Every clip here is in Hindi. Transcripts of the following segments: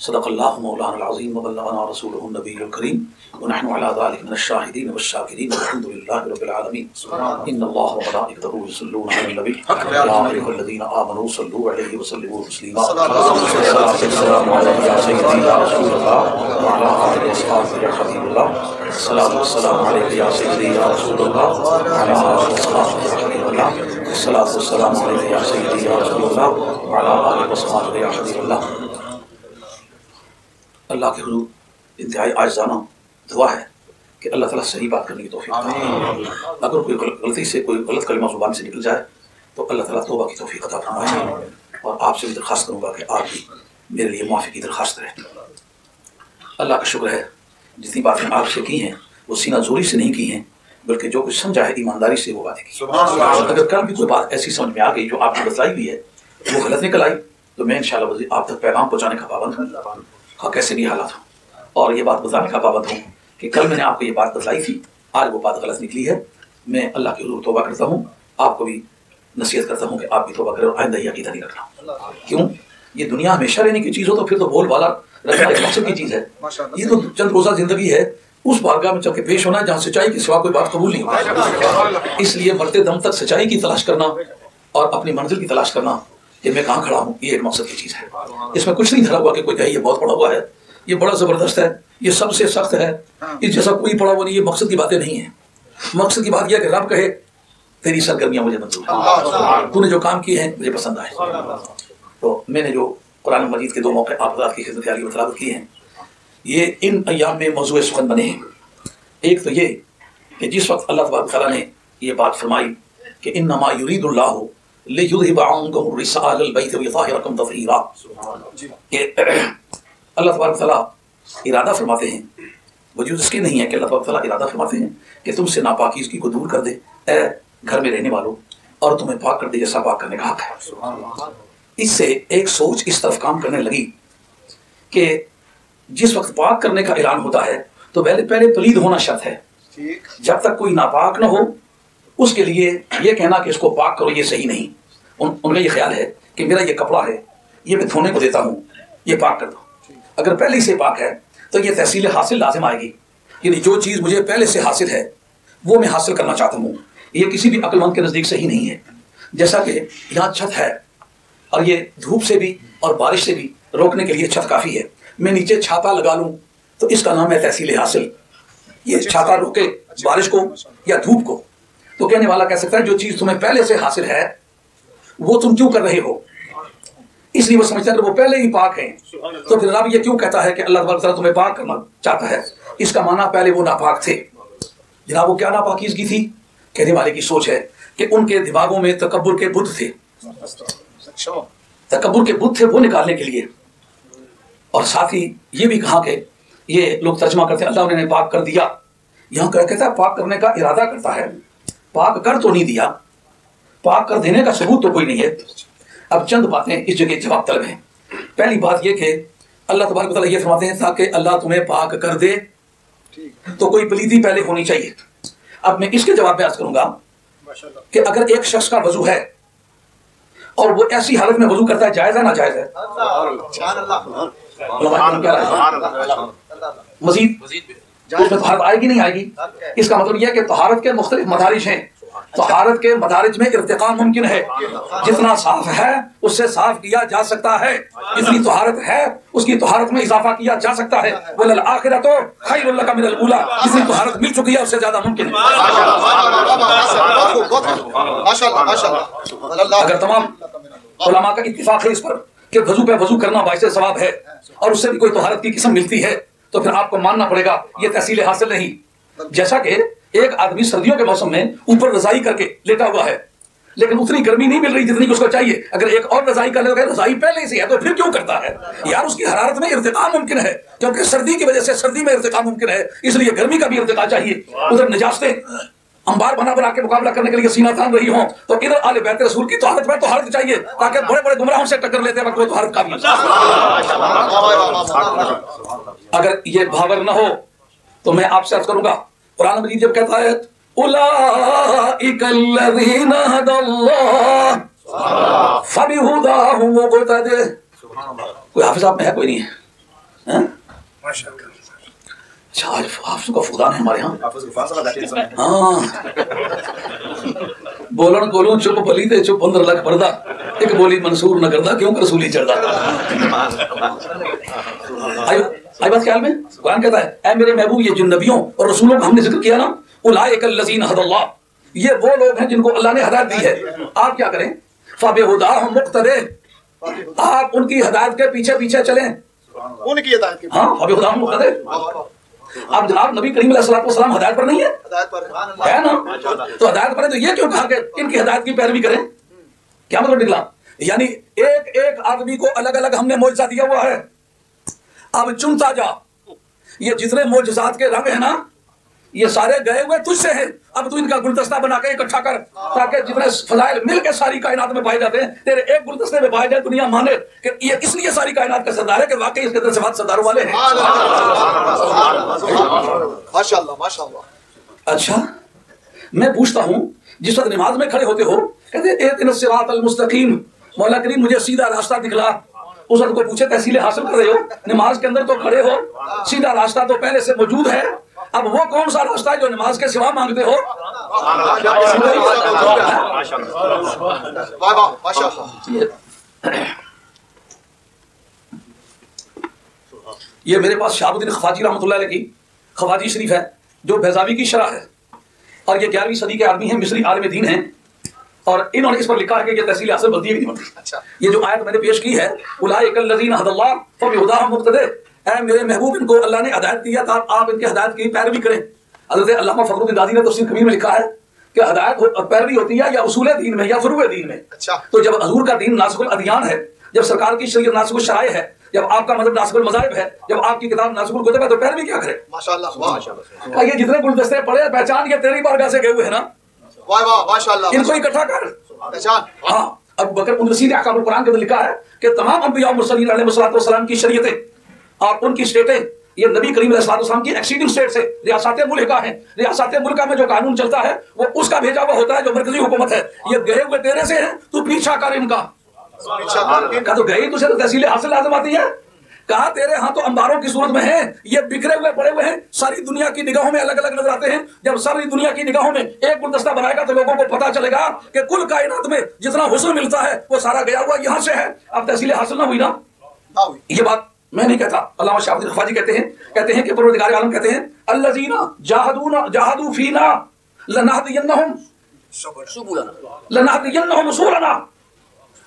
सदक़ल्लाज़ीम रसूलनबीकरीम वनशाहिदीन वशाकिन अलहमदिल्लाबीआलमीन सलाम सलाम या सैदी या रसूल वाला वसाफ़ या हबीब अल्लाह के हजूर इंतहाई आजाना दुआ है कि अल्लाह ताला सही बात करने की तोफ़ी अगर कोई गलती से कोई गलत कलमा ज़ुबान से निकल जाए तो अल्लाह ताला तोबा की तोफ़ी अता फरमाए। और आपसे भी दरख्वास्त करूँगा कि आप भी मेरे लिए माफ़ी की दरखास्त रहे अल्लाह का शुक्र है जितनी बातें आपसे की हैं वो सीना जोरी से नहीं की हैं बल्कि जो कुछ समझा है ईमानदारी से वो बातें की। अगर कल भी कोई बात ऐसी समझ में आ गई जो आपने बताई हुई है वो गलत निकल आई तो मैं इंशाल्लाह आप तक पैगाम पहुँचाने का पाबंद हूँ हाँ कैसे भी हालात हो। और ये बात बताने का पाबंद हूँ कि कल मैंने आपको ये बात बताई थी। आज वो बात गलत निकली है। मैं अल्लाह के हजूर तोबा करता हूँ। आपको भी नसीहत करता हूँ कि आप भी तोबा करें और आइंदा ही अकीदा नहीं रखना। क्यों? ये दुनिया हमेशा रहने की चीज़ हो तो फिर तो बोल वाला रखना एक मकसद की चीज़ है। ये तो चंद रोज़ा ज़िंदगी है। उस बारगाह में चल के पेश होना है जहाँ सच्चाई के सिवा कोई बात कबूल नहीं होगा इसलिए मरते दम तक सच्चाई की तलाश करना और अपनी मंजिल की तलाश करना कि मैं कहाँ खड़ा हूँ? ये एक मकसद की चीज़ है। इसमें कुछ नहीं धरा हुआ कि कोई कहे ये बहुत पड़ा हुआ है ये बड़ा ज़बरदस्त है ये सबसे सख्त है इस जैसा कोई पड़ा हुआ नहीं ये मकसद की बातें नहीं है। मकसद की बात यह कि रब कहे तेरी सरगर्मियाँ मुझे मंजूर है तूने जो काम किए हैं मुझे पसंद आए। तो मैंने जो कुरान मजीद के दो मौके आप की खिदमत आली मतलाबत की हैं ये इन अयाम में मौजू सुखन बने हैं। एक तो ये कि जिस वक्त अल्लाह तबारा ने ये बात फरमाई कि इन नमा युरीदुल्लाह अल्लाह। इरादा फरमाते हैं। वजूद इसके नहीं है कि अल्लाह इरादा फरमाते हैं कि तुमसे नापाकीजगी को दूर कर दे। ए घर में रहने वालों और तुम्हें पाक कर दे जैसा पाक करने का हक है। इससे एक सोच इस तरफ़ काम करने लगी कि जिस वक्त पाक करने का ऐलान होता है तो पहले पहले पलीद होना शर्त है। जब तक कोई नापाक ना हो उसके लिए ये कहना कि इसको पाक करो ये सही नहीं। उन, उनका ये ख्याल है कि मेरा ये कपड़ा है ये मैं धोने को देता हूँ ये पाक कर दो अगर पहले से पाक है तो ये तहसील हासिल लाजिम आएगी। यानी जो चीज़ मुझे पहले से हासिल है वो मैं हासिल करना चाहता हूँ। ये किसी भी अक्लमंद के नज़दीक सही नहीं है। जैसा कि यहाँ छत है और ये धूप से भी और बारिश से भी रोकने के लिए छत काफ़ी है। मैं नीचे छाता लगा लूँ तो इसका नाम है तहसील हासिल। ये छाता रोके बारिश को या धूप को। तो कहने वाला कह सकता है जो चीज़ तुम्हें पहले से हासिल है वो तुम क्यों कर रहे हो? इसलिए वो समझते हैं वो पहले ही पाक हैं। तो फिर रब ये क्यों कहता है कि अल्लाह तबारा तुम्हें पाक करना चाहता है? इसका माना पहले वो नापाक थे। जनाब, वो क्या नापाकीजगी थी? कहने वाले की सोच है कि उनके दिमागों में तकबर के बुद्ध थे। तकबर के बुद्ध थे वो निकालने के लिए। और साथ ही ये भी कहा कि ये लोग तर्जमा करते अल्लाह ने पाक कर दिया। यहाँ कहता है, पाक करने का इरादा करता है। पाक कर तो नहीं दिया। पाक कर देने का सबूत तो कोई नहीं है। अब चंद बातें इस जगह जवाब तलब हैं। पहली बात यह कि अल्लाह तबारक ये फरमाते हैं ताकि अल्लाह तुम्हें पाक कर दे। तो कोई पलीदी पहले होनी चाहिए। अब मैं इसके जवाब में अर्ज़ करूँगा कि अगर एक शख्स का वज़ू है और वो ऐसी हालत में वज़ू करता है जायज़ है ना जायज़ है? मजीद? उसमें तहारत आएगी नहीं आएगी? इसका मतलब यह कि तहारत के मुख्तलिफ़ मदारिश हैं। तहारत के मदारिज में इरतका मुमकिन है। जितना साफ़ है उससे साफ़ किया जा सकता है। जितनी तहारत है उसकी तहारत में इजाफा किया जा सकता है। वल आखिर तो खैरुल्ला का मिनल उला। जितनी तहारत मिल चुकी है उससे ज़्यादा मुमकिन है। अगर तमाम उलमा का इतफाक है इस पर कि वज़ू पे वज़ू करना बाइस सवाब है और उससे भी कोई तहारत की किस्म मिलती है तो फिर आपको मानना पड़ेगा ये तहसील हासिल नहीं। जैसा कि एक आदमी सर्दियों के मौसम में ऊपर रजाई करके लेटा हुआ है, लेकिन उतनी गर्मी नहीं मिल रही जितनी उसको चाहिए। अगर एक और रजाई कर ले रजाई पहले से है तो फिर क्यों करता है? यार, उसकी हरारत में इर्तिका मुमकिन है, क्योंकि सर्दी की वजह से सर्दी में इर्तिका मुमकिन है, इसलिए गर्मी का भी इर्तिका चाहिए। उधर नजास्ते, अंबार बना बना के मुकाबला करने के लिए सीना तान रही हो तो इधर आले बेहतर रसूल की तो हालत में तो हालत चाहिए, ताकि बड़े बड़े गुमराहों से टक्कर लेते वक्त हालत का भी अगर ये भावर ना हो तो मैं आपसे अर्ज़ करूँगा कुरान मजीद जब कहता है कोई हाफिज आप में है कोई नहीं है। अच्छा हाफिज का फुकदान है हमारे यहाँ। हाँ बोलन बोलूँ चुप बली ते चुप पंद्रह लाख भरदा एक बोली मंसूर न करदा क्यों रसूली चढ़दा? आई बात ख्याल में? कुरान कहता है ऐ मेरे महबूब ये जिन नबियों और रसूलों का हमने ज़िक्र किया ना उलाइकल लजीन हदल्लाह ये वो लोग हैं जिनको अल्लाह ने हदायत दी है। आप क्या करें? फबेहुदा हम मुक्तदे आप उनकी हदायत के पीछे पीछे चलें। उनकी हदायत के हाँ फबेहुदा हम मुक्तदे। आप जनाब नबी करीम सलाम हदायत पर नहीं है? हदायत पर है ना? तो हदायत पर है तो ये क्यों कहा कि इनकी हदायत की पैरवी करें? क्या मतलब निकला? यानी एक एक आदमी को अलग अलग हमने मोजा दिया हुआ है। अब चुनता जा। ये जितने मोजात के रंग है ना ये सारे गए हुए तुझसे हैं। अब तू इनका गुलदस्ता बना के इकट्ठा कर ताकि जितने फजाइल मिल के सारी कायनात में पाए जाते हैं तेरे एक गुलदस्ते में पाए जाए दुनिया माने। कि ये इसलिए सारी कायनात का सरदार है कि वाकई इसके अंदर सिफात सरदारों वाले हैं। अच्छा मैं पूछता हूँ जिस वक्त नमाज़ में खड़े होते हो कहते मुस्तकीम मौला करीम मुझे सीधा रास्ता दिखला। उस वक्त को पूछे, तहसीलें हासिल कर रहे हो? नमाज़ के अंदर तो खड़े हो। सीधा रास्ता तो पहले से मौजूद है। अब वो कौन सा रास्ता है जो नमाज़ के सिवा मांगते हो? ये मेरे पास शाहबुद्दीन खवाजी रहमतुल्लाह की खवाजी शरीफ है, जो बेजावी की शराह है। और ये ग्यारहवीं सदी के आदमी हैं, मिस्री आलम दीन हैं। और इन्होंने इस पर लिखा है कि ये तहसील हासिल बनती है कि नहीं बनती अच्छा। ये जो आयत मैंने पेश की है उलाइकल्लज़ीन हदल्लाह फबिहुदाहुम मुक्तदे ऐ मेरे महबूब इनको अल्लाह ने हदायत दिया था आप इनके हदायत की पैरवी करें। हज़रत अल्लामा फखरुद्दीन दादी ने तफसीर कबीर में लिखा है कि हदायत पैरवी होती है या उसूल दीन में या फुरुए दीन में। अच्छा। तो जब हजूर का दीन नासकुल अदियान है जब सरकार की शरीयत नासकुल शराय है जब आपका मदद नासकुल मजाहिब है जब आपकी किताब नासकुल कुतब है तो पैरवी क्या करे? माशाल्लाह ये जितने गुलदस्ते पड़े पहचान के तेरी बारगाह से गए हुए हैं ना। वाह वाह माशाल्लाह इनको इकट्ठा कर। पहचान। हाँ अब बकर उन रसीद अहकामुल कुरान के अंदर लिखा है कि तमाम अंबिया और मुरसलीन अलैहिस्सलाम की शरीयतें और उनकी स्टेटें ये नबी करीम अलैहिस्सलाम की एक्सीडिंग स्टेट से रियासत मुल्का है। रियासत मुल्का में जो कानून चलता है वो उसका भेजा हुआ होता है जो मरकजी हुकूमत है। ये गए हुए तेरे से हैं तू पीछा कर इनका। पीछा कर। कहा तो तुझे तो तहसील हासिल लाजम आती है। कहा तेरे यहाँ तो अंबारों की सूरत में है ये बिखरे हुए पड़े हुए हैं सारी दुनिया की निगाहों में अलग अलग नज़र आते हैं। जब सारी दुनिया की निगाहों में एक गुलदस्ता बनाएगा तो लोगों को पता चलेगा कि कुल कायनात में जितना हुस्न मिलता है वो सारा गया हुआ यहाँ से है। अब तहसील हासिल ना हुई ना? ये बात मैं नहीं कहता। अल्लाह शाह खफाजी कहते हैं कहते हैं कि परवरदिगार आलम कहते हैं अल्लजीना जाहदूना जाहदू फीना लनहदियन्नहुम लनहदियन्नहुम सुबुलना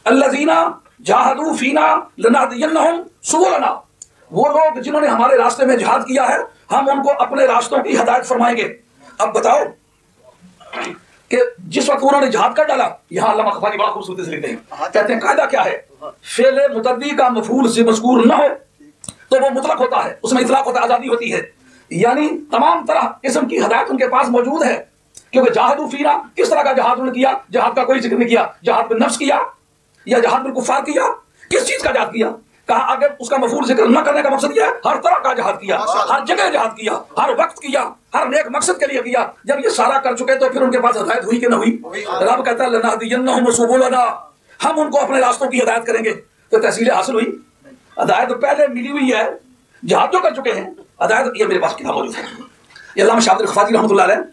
अल्लजीना जाहदू फीना लनहदियन्नहुम सुबुलना। वो लोग जिन्होंने हमारे रास्ते में जहाद किया है हम उनको अपने रास्तों की हदायत फरमाएँगे। अब बताओ कि जिस वक्त उन्होंने जिहाद कर डाला यहाँ अल्लाह खफाजी बड़ा खूबसूरती से लिखते हैं कहते हैं कायदा क्या है? फेले मुतद्दी का मफूल से मजकूर न हो तो वो मुतलक होता है उसमें इतलाक होता है आज़ादी होती है। यानी तमाम तरह किस्म की हदायत उनके पास मौजूद है क्योंकि जहादू फीना किस तरह का जहाद उन्होंने किया? जहाद का कोई ज़िक्र नहीं किया जहाद में नफ्स किया। या जहाद कुफार किया? किस चीज़ का जहाद किया? कहा अगर उसका मफूल ज़िक्र न करने का मकसद यह है हर तरह का जहाद किया हर जगह जहाद किया हर वक्त किया हर नेक मकसद के लिए किया। जब ये सारा कर चुके तो फिर उनके पास हदायत हुई कि न हुई? रब कहता है हम उनको अपने रास्तों की हदायत करेंगे। तो तहसील हासिल हुई। हदायत तो पहले मिली हुई है जहाद जो कर चुके हैं। हदायत ये मेरे पास किताब मौजूद है। ये अल्लाह शाह रहमतुल्लाह अलैह।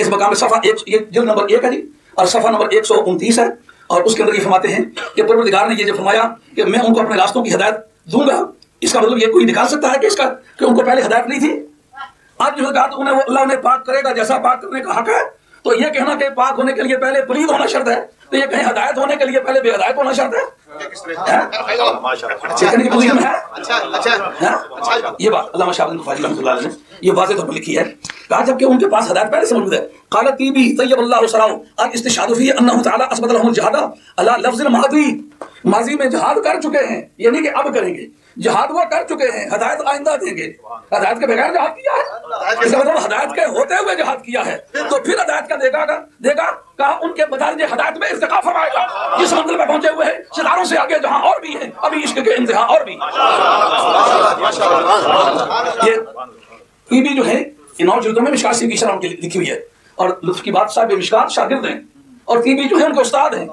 इस मकाम में सफ़ा एक ये जिल्द नंबर एक है जी और सफ़ा नंबर एक सौ उनतीस है। और उसके अंदर ये फरमाते हैं कि परवरदिगार ने ये जो फरमाया कि मैं उनको अपने रास्तों की हदायत दूँगा, इसका मतलब ये कोई निकाल सकता है कि इसका कि उनको पहले हदायत नहीं थी? आज जो कहा तो उन्हें अल्लाह ने पाक करेगा, जैसा पाक करने का हक है तो ये कहना कि पाक होने के लिए पहले पलीद होना शर्त है तो ये कहीं हदायत होने के लिए पहले बेहदायत होना शर्त है? ये बात ने ये पर लिखी है। कहा, जबकि उनके पास हदायत पहले से मौजूद है। काला तैयब अल्लाह जहादा कर चुके हैं। ये नहीं कि अब करेंगे। जहाद वो कर चुके हैं। हदायत आइंदा देंगे। हदायत के बगैर जहाद किया है। इसका मतलब हदायत के होते हुए जहाद किया है। तो फिर हदायत का देगा देगा कहा उनके बजाय हदायत में इर्तिका फरमाएगा। जिस मंजिल पे पहुँचे हुए हैं। सितारों से आगे जहाँ और भी हैं, अभी इश्क के इंतहा और भी। ये टीबी जो है, इन और जिल्दों में मिशकात सिंह की शराब की लिखी हुई है। और लुत्फ की बात साहब मिशकात शागिर्द हैं। और टीबी जो है, उनके उस्ताद हैं।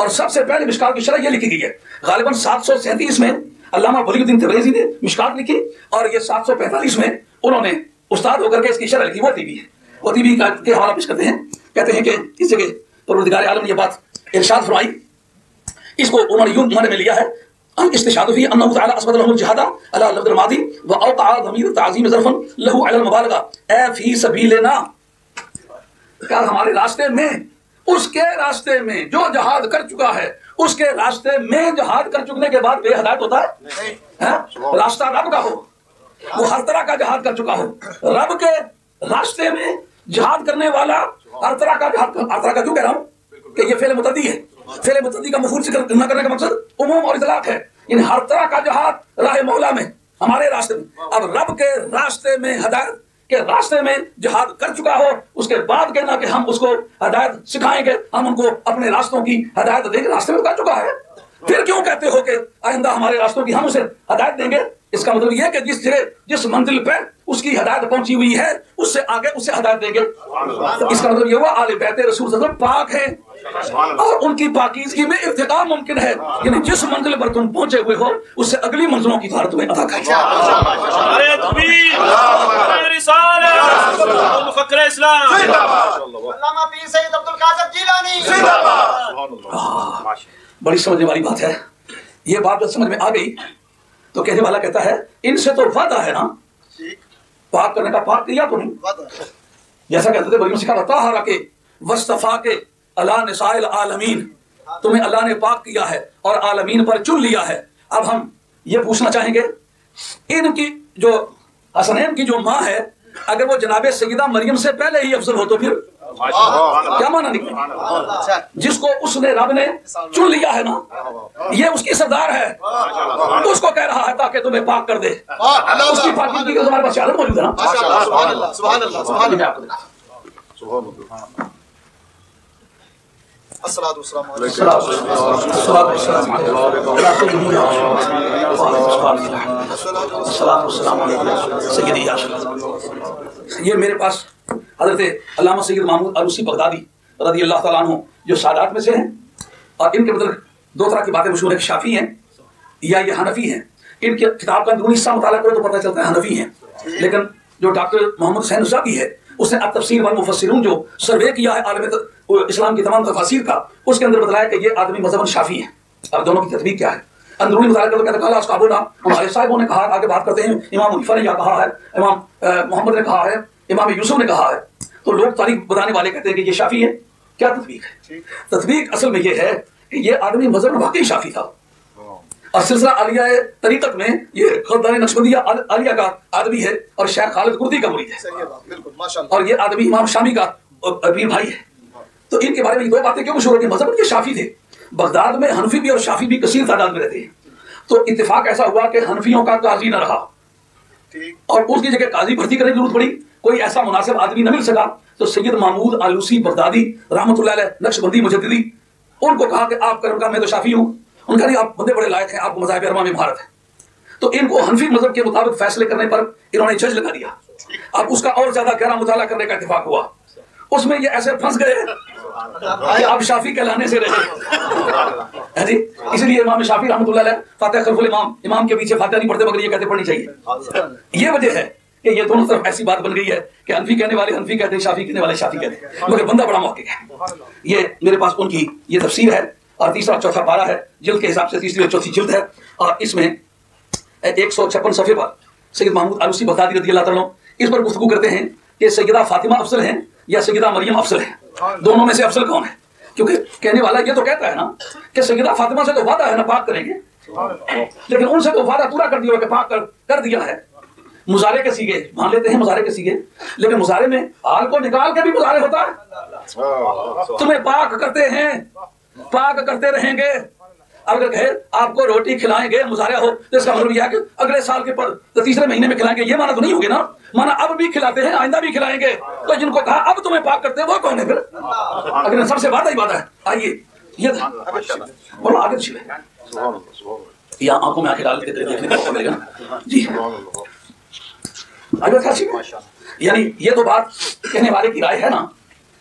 और सबसे पहले मिशकात की शरह ये लिखी गई है। गालिबन सात सौ सैंतीस में अल्लामा वलीउद्दीन तबरेजी ने मिशकात लिखी और ये सात सौ पैंतालीस में उन्होंने उस्ताद होकर के इसकी शरह लिखी। वो टीबी है। वो टीबी का के हवाला पेश करते हैं। कहते हैं कि इस जगह परवरदिगार आलम ये बात इरशाद फरमाई। इसको उन्होंने यूँ माने में लिया है, अन इस्तिशाद फ़ी अन्नहु तआला असबत लहुल जहादा अला लफ्ज़ मादी व अवक़ा ज़मीर ताज़ीम ज़रफ़न लहु अला मुबालगा। ए, फ़ी सबीलिना। क्या हमारे रास्ते में, उसके रास्ते में जो जहाद कर चुका है उसके रास्ते में जहाद कर चुकने के बाद बेहदायत होता है? हैं? रास्ता रब का हो। वो हर तरह का जहाद कर चुका हो। रब के रास्ते में जहाद करने वाला हर तरह का जहाद हर तरह का क्यों कह रहा हूँ? कि ये फेल मुतदी है। फेल मुतदी का मफूल ज़िक्र न करने का मकसद उमूम और इतलाक है। इन हर तरह का जहाद राह मौला में हमारे रास्ते में। अब रब के रास्ते में हदायत के रास्ते में जहाद कर चुका हो उसके बाद कहना कि हम उसको हदायत सिखाएँगे हम उनको अपने रास्तों की हदायत देंगे रास्ते में कर चुका है। फिर क्यों कहते हो कि आइंदा हमारे रास्तों की हम उसे हदायत देंगे? इसका मतलब यह कि जिस जगह जिस मंजिल पे उसकी हदायत पहुँची हुई है उससे आगे उसे हदायत देंगे। इसका मतलब यह हुआ आले बैत रसूल पाक है। और उनकी पाकीजगी में इर्तिका मुमकिन है। यानी जिस मंजिल पर तुम पहुँचे हुए हो उससे अगली मंजिलों की भारत तुम्हें अदा करें। अरे तकबीर अरे रिसालत और मुफक्कर इस्लाम। अल्लामा पीर सैयद अब्दुल कादिर जीलानी। बड़ी समझने वाली बात है। ये बात जब समझ में आ गई तो कहने वाला कहता है इनसे तो वादा है ना? पाक करने का पाक किया तो नहीं। जैसा कहते थे बड़ी सिखा ताहरा के वस्तफा के अला निसाइल आलमीन तुम्हें अल्लाह ने पाक किया है और आलमीन पर चुन लिया है। अब हम ये पूछना चाहेंगे इनकी जो हसनैन की जो माँ है अगर वो जनाब सईदा मरियम से पहले ही अफजल हो तो फिर क्या माना निकले अच्छा। जिसको उसने रब ने चुन लिया है ना ये उसकी सरदार है। उसको कह रहा है ताकि तुम्हें पाक कर दे। उसकी पाकी की तुम्हारे पास मौजूद है ना? या मेरे पास हज़रत अल्लामा सैयद महमूद अरूसी बगदादी रदी अल्लाह अन्हु, जो सादात में से हैं, और इनके मतलब दो तरह की बातें मशहूर है शाफी हैं, या ये हनफी हैं। इनके किताब का अंदरूनी हिस्सा मुताला करो तो पता चलता है हनफी हैं। लेकिन जो डॉक्टर मोहम्मद हुसैन साहबी है, उसने अब तफसीर वाल मुफस्सिरून जो सर्वे किया है, आलम इस्लाम की तमाम तफासिर का उसके अंदर बताया कि ये आदमी मजहबन शाफी है। अब दोनों की तस्वीर क्या है? अंदरूनी मुताला करो कहते कहा उसका बोला हमारे साहिबों ने कहा आगे बात करते हैं इमाम मुनीफा ने यह कहा है इमाम मोहम्मद ने कहा है इमाम यूसुफ ने कहा है। तो लोग तारीख बताने वाले कहते हैं कि ये शाफी है। क्या तस्वीर है? तस्वीर असल में ये है कि ये आदमी मज़हब वाकई शाफी था। और सिलसिला आलिया तरीकत में ये खुदानी नक्शबंदिया आलिया का आदमी है और शेख खालिद कुर्दी का मुरीद है। है और ये आदमी इमाम शामी का भाई है। तो इनके बारे में ये दो बातें क्यों मशहूर होती मज़हब के शाफी थे। बगदाद में हनफी भी और शाफी भी कसीर तादाद में रहते हैं। तो इतफाक ऐसा हुआ कि हनफियों का काजी न रहा। और उसकी जगह काजी भर्ती करने की ज़रूरत पड़ी। कोई ऐसा मुनासिब आदमी न मिल सका। तो सैयद महमूद आलूसी बगदादी अलैह नक्शबंदी मुजद्दिदी उनको कहा कि आप करो कहा मैं तो शाफी हूँ। उनका नहीं आप बंदे बड़े लायक हैं आपको मजाहब अरमा में महारत है। तो इनको हनफी मज़हब के मुताबिक फैसले करने पर इन्होंने जज लगा दिया। अब उसका और ज़्यादा गहरा मुताला करने का इतफाक हुआ। उसमें ये ऐसे फंस गए अब शाफी कहलाने से रहे। जी? इसलिए इमाम शाफी फातिहा खल्फुल इमाम इमाम के पीछे फातिहा नहीं पढ़ते, मगर ये कहते पढ़नी चाहिए। ये वजह है कि ये दोनों तरफ़ ऐसी बात बन गई है कि कहने वाले कहते हैं, शाफी कहने वाले शाफी कहते हैं। मगर बंदा बड़ा मौके है। ये मेरे पास उनकी ये तफसीर है, और तीसरा चौथा पारा है जिल्द के हिसाब से तीसरी और चौथी जिल्द है, और इसमें एक सौ छप्पन सफ़े पर सैयद महमूद आलूसी बगदादी रदी अल्लाह इस पर गुफ्तगू करते हैं कि सैयदा फातिमा अफसल हैं या सैयदा मरियम अफसल हैं। दोनों में से अफसल कौन है? क्योंकि कहने वाला ये तो कहता है ना कि सैदा फातिमा से तो वादा है ना पाक करेंगे। लेकिन उनसे तो वादा पूरा कर दिया कि पाक कर, कर दिया है। मुजारे के सीगे मान लेते हैं मुजारे के सीगे। लेकिन मुजारे में हाल को निकाल के भी मुजारे होता है। तुम्हें पाक करते हैं पाक करते रहेंगे। अगर कहे, आपको रोटी खिलाएँगे मुजारा हो तो इसका मतलब यह अगले साल के पर तो तीसरे महीने में खिलाएँगे, ये माना तो नहीं होगी ना? माना अब भी खिलाते हैं, आइंदा भी खिलाएँगे। तो जिनको कहा, अब तुम्हें पाक करते हैं, वो कौन है फिर? अगर सबसे वादा ही वादा है, आइए, ये था। बोलो, आगे छिले या आँखों में आँखें डाल के देखने का मिलेगा जी। यानी ये तो बात कहने वाले की राय है ना,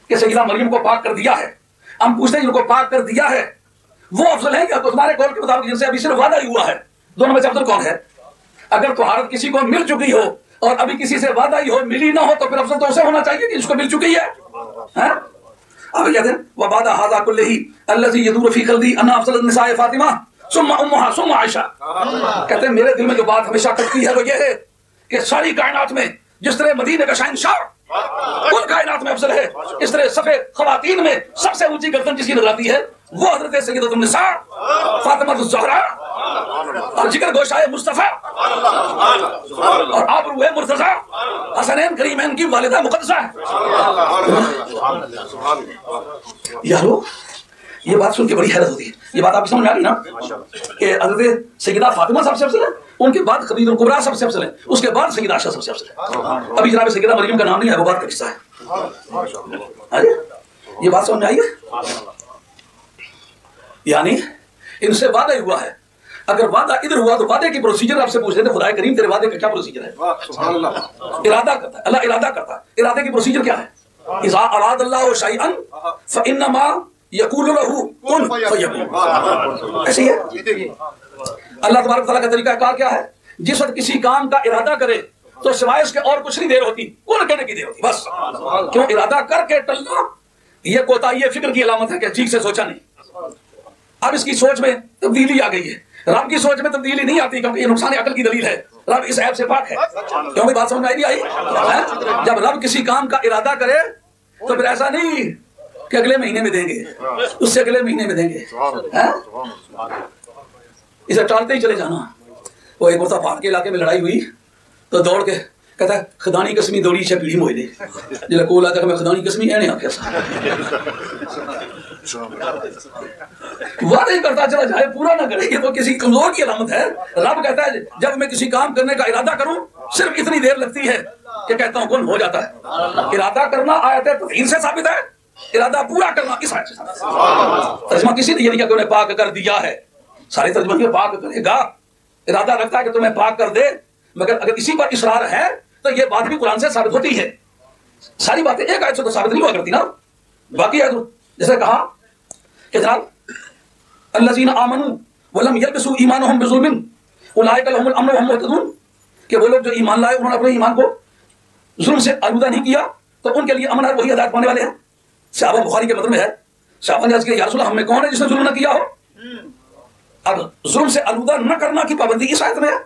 कि सईदा मरियम को पाक कर दिया है। हम पूछते हैं जिनको पाक कर दिया है? वो अफजल है क्या? तो तुम्हारे कौल के मुताबिक जिनसे अभी सिर्फ़ वादा ही हुआ है। दोनों में से अफजल कौन है? अगर तुहारत किसी को मिल चुकी हो और अभी किसी से वादा ही हो मिली ना हो तो फिर अफजल तो उसे होना चाहिए कि जिसको मिल चुकी है, है? अब हैं वबादा हाजा कुल्लही अल्लजी यदूर फ़ी फातिमा सुम्मा उम्मुहा सुम्मा आयशा। कहते मेरे दिल में जो बात हमेशा कटती है वो ये है कि सारी कायनात में जिस तरह मदीने का शहनशाह कुल कायनात में अफजल है। इस तरह सफ़ेद खवातीन में सबसे ऊँची गर्दन जिसकी नज़र आती है वो हज़रत निसा फातिमा ज़हरा और ज़िक्र गोशाए मुस्तफ़ा और आप है मुर्तजा हसनैन करीमैन की वालिदा मुकद्दसा है। यारो ये बात सुन के बड़ी हैरत होती है। ये बात आपकी समझ में आ गई ना? कि हज़रत सैयदा फातिमा सबसे अफजल है उनके बाद खदीजा कुबरा सबसे अफजल है उसके बाद सैयदा आयशा सबसे अफजल है। अभी जनाब सैयदा मरियम का नाम नहीं है वो बात का किस्सा है। अरे ये बात समझ में आई है? यानी इनसे वादा हुआ है। अगर वादा इधर हुआ तो वादे की प्रोसीजर आपसे पूछ रहे थे खुदा करीम तेरे वादे का क्या प्रोसीजर है? इरादा करता है अल्लाह इरादा करता। है इरादे की प्रोसीजर क्या है? इज़ा अराद अल्लाह फइन्नमा यकूलु कुन? फयकून ऐसे ही है। अल्लाह तबारक का तरीका कार क्या है? जिस वक्त किसी काम का इरादा करे तो सिवाय उसके और कुछ नहीं देर होती। कौन कहने की देर होती? बस। क्यों? इरादा करके टलना ये कोता ये फ़िक्र की अलामत है कि ठीक से सोचा नहीं। अब इसकी सोच में तब्दीली आ गई है। रब की सोच में तब्दीली नहीं आती क्योंकि ये नुकसान अकल की दलील है। रब इस ऐप से पाक है। क्योंकि बात समझ में आई नहीं आई? जब रब किसी काम का इरादा करे तो फिर ऐसा नहीं कि अगले महीने में देंगे। उससे अगले महीने में देंगे। इसे टालते ही चले जाना। वो एक मरता पहाड़ के इलाके में लड़ाई हुई तो दौड़ के कहता है खदानी कसमी दौड़ी छे पीढ़ी दे जिला कोल आता मैं खदानी कसमी एने आख्या वादे करता चला जाए पूरा ना करे ये तो किसी कमज़ोर की अलामत है। रब कहता है जब मैं किसी काम करने का इरादा करूँ सिर्फ़ इतनी देर लगती है कि कहता हूँ कौन हो जाता है। इरादा करना आयत है तो से साबित है। इरादा पूरा करना इस तर्जमा किसी ने ये नहीं उन्हें पाक कर दिया है। सारे तर्जमा ये पाक करेगा। इरादा रखता है कि तुम्हें पाक कर दे। मगर अगर इसी पर इसरार है तो ये बात भी कुरान से साबित होती है। सारी बातें एक आयत से तो साबित नहीं हुआ करती ना। बाकी आयत, जैसे कहा कि जनाब, अल्लाजीन आमनु वलम यलबसु ईमानहुम बिजुल्मिन। उलाइका लहुमुल अमन व हम मुहतदून। कि वो लोग जो ईमान लाए, उन्होंने अपने ईमान को जुल्म से आलूदा नहीं किया तो उनके लिए अमन है वही हदायत पाने वाले हैं। साहबा बुखारी के मतलब में है। साहबा ने अर्ज़ किया या रसूल हम कौन है जिसने जुल्म न किया हो? अब जुल्म से आलूदा न करना की पाबंदी इस आयत में है।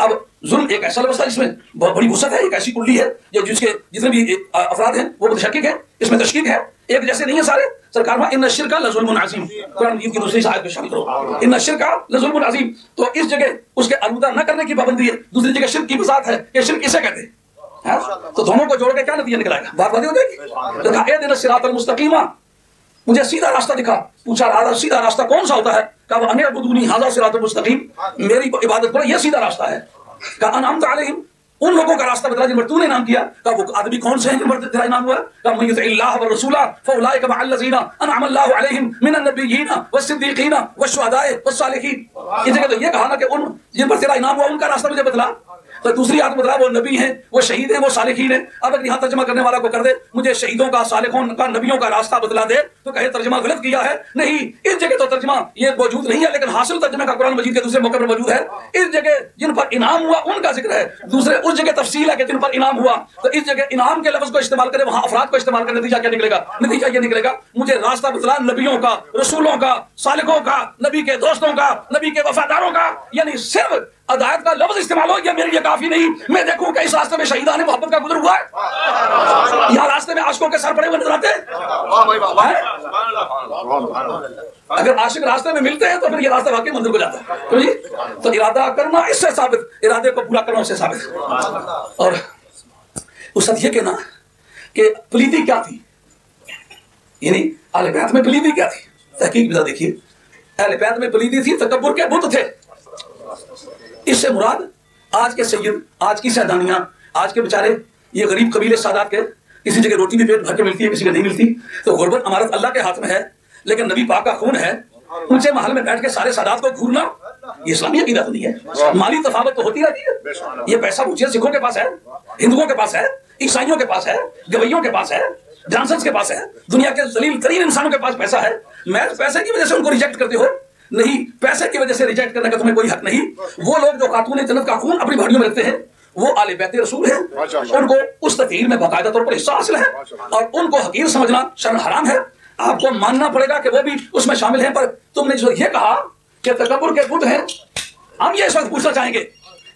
अब जुल्म एक ऐसा लफ्ज था जिसमें बहुत बड़ी वसत है एक ऐसी कुंडली है जो जिसके जितने भी अफराद हैं वो मुतशक्किक है इसमें तशकीक है। एक जैसे नहीं है सारे। सरकार इन नशर का लजुल्म अजीम। कुरान की दूसरी में शामिल करो। इन नशर का लजुल्म अजीम। तो इस जगह उसके आलूदा न करने की पाबंदी है। दूसरी जगह शिर की वजात है कि शिरक किसे कहते हैं। तो दोनों को जोड़ के क्या नतीजा निकलाएगा? बात बात हो जाएगी? ए दिन सिरात मुस्तकीमा मुझे सीधा रास्ता दिखा। पूछा, राधा, सीधा रास्ता कौन सा होता है? कहा वो अनिल बुदूनी हाजा सिरात मुस्तकीम मेरी इबादत करो ये सीधा रास्ता है। कहा अनाम तालीम उन लोगों का रास्ता बतला जिन तूने नाम किया। कहा, वो आदमी कौन से हैं जिन तेरा नाम हुआ? कहा मैं युतिल्लाह व रसूला, फउलाइका मअल्लज़ीना अनअम अल्लाहु अलैहिम मिनन नबिय्यीना वस्सिद्दीकीना वशुहदाए वस्सालिहीन इस तो ये कहा ना कि उन जिन पर तेरा इनाम हुआ, उनका रास्ता मुझे बतला। तो दूसरी आदमी बतला वो नबी हैं, वो शहीद हैं, वो सालिकीन हैं। अब अगर यहाँ तर्जमा करने वाला को कर दे, मुझे शहीदों का सालिकों का, नबियों का रास्ता बतला दे तो कहे तर्जमा गलत किया है। नहीं, इस जगह तो तर्जमा ये मौजूद नहीं है, लेकिन हासिल तर्जमे का कुरान मजीद के दूसरे मौके पर मौजूद है। इस जगह जिन पर इनाम हुआ, उनका ज़िक्र है। दूसरे उस जगह तफसील है कि जिन पर इनाम हुआ। तो इस जगह इनाम के लफ्ज को इस्तेमाल करे, वहाँ अफराद को इस्तेमाल कर नतीजा क्या निकलेगा? नतीजा ये निकलेगा, मुझे रास्ता बदला नबियों का, रसूलों का सालिकों का, नबी के दोस्तों का, नबी के वफादारों का, यानी सिर्फ़ अदायत का लफ्ज इस्तेमाल हो ये मेरे लिए काफ़ी नहीं। मैं देखूँ कि इस रास्ते में शहीदान मोहब्बत का गुजर हुआ है। यहाँ रास्ते में आशकों के सर पड़े हुए नज़र आते हैं? अगर आशिक रास्ते में मिलते हैं तो फिर ये रास्ता वाकई मंदिर को जाता है। तो इरादा करना इससे साबित, इरादे को पूरा करना इससे साबित। और उस सत्य के ना, कि पलीदी क्या थी? यानी अहले बैत में पलीदी क्या थी? तहकीक भी देखिए। बैत में पलीदी थी तकबर के बुत थे। इससे मुराद, आज के सैयद, आज की सैदानियाँ, आज के बेचारे, ये गरीब कबीले सादात के, किसी जगह रोटी भी पेट भर के मिलती है, किसी को नहीं मिलती। तो गुर्बत अमारत अल्लाह के हाथ में है, लेकिन नबी पाक का खून है। उनसे महल में बैठ के सारे सादात को घूरना, ये इस्लामी अकीदा तो नहीं है। माली तफावत तो होती रहती है। ये पैसा मुझे सिखों के पास है, हिंदुओं के पास है, ईसाइयों के पास है, गवैयों के पास है, जॉनसन्स के पास है, दुनिया के जलील तरीन इंसानों के पास पैसा है। मैं पैसे की वजह से उनको रिजेक्ट करते हो। नहीं पैसे की वजह से रिजेक्ट करने का तुम्हें कोई हक नहीं। वो लोग जो खातून जन्नत का खून अपनी भाड़ियों में रखते हैं वो आले बैत रसूल है। उनको उस तकरीर में बाकायदा तौर पर हिस्सा हासिल है। और उनको हकीर समझना शर्म हराम है। आपको मानना पड़ेगा कि वो भी उसमें शामिल है पर तुमने जो ये कहा कि तकबर के बुद्ध हैं हम ये इस वक्त पूछना चाहेंगे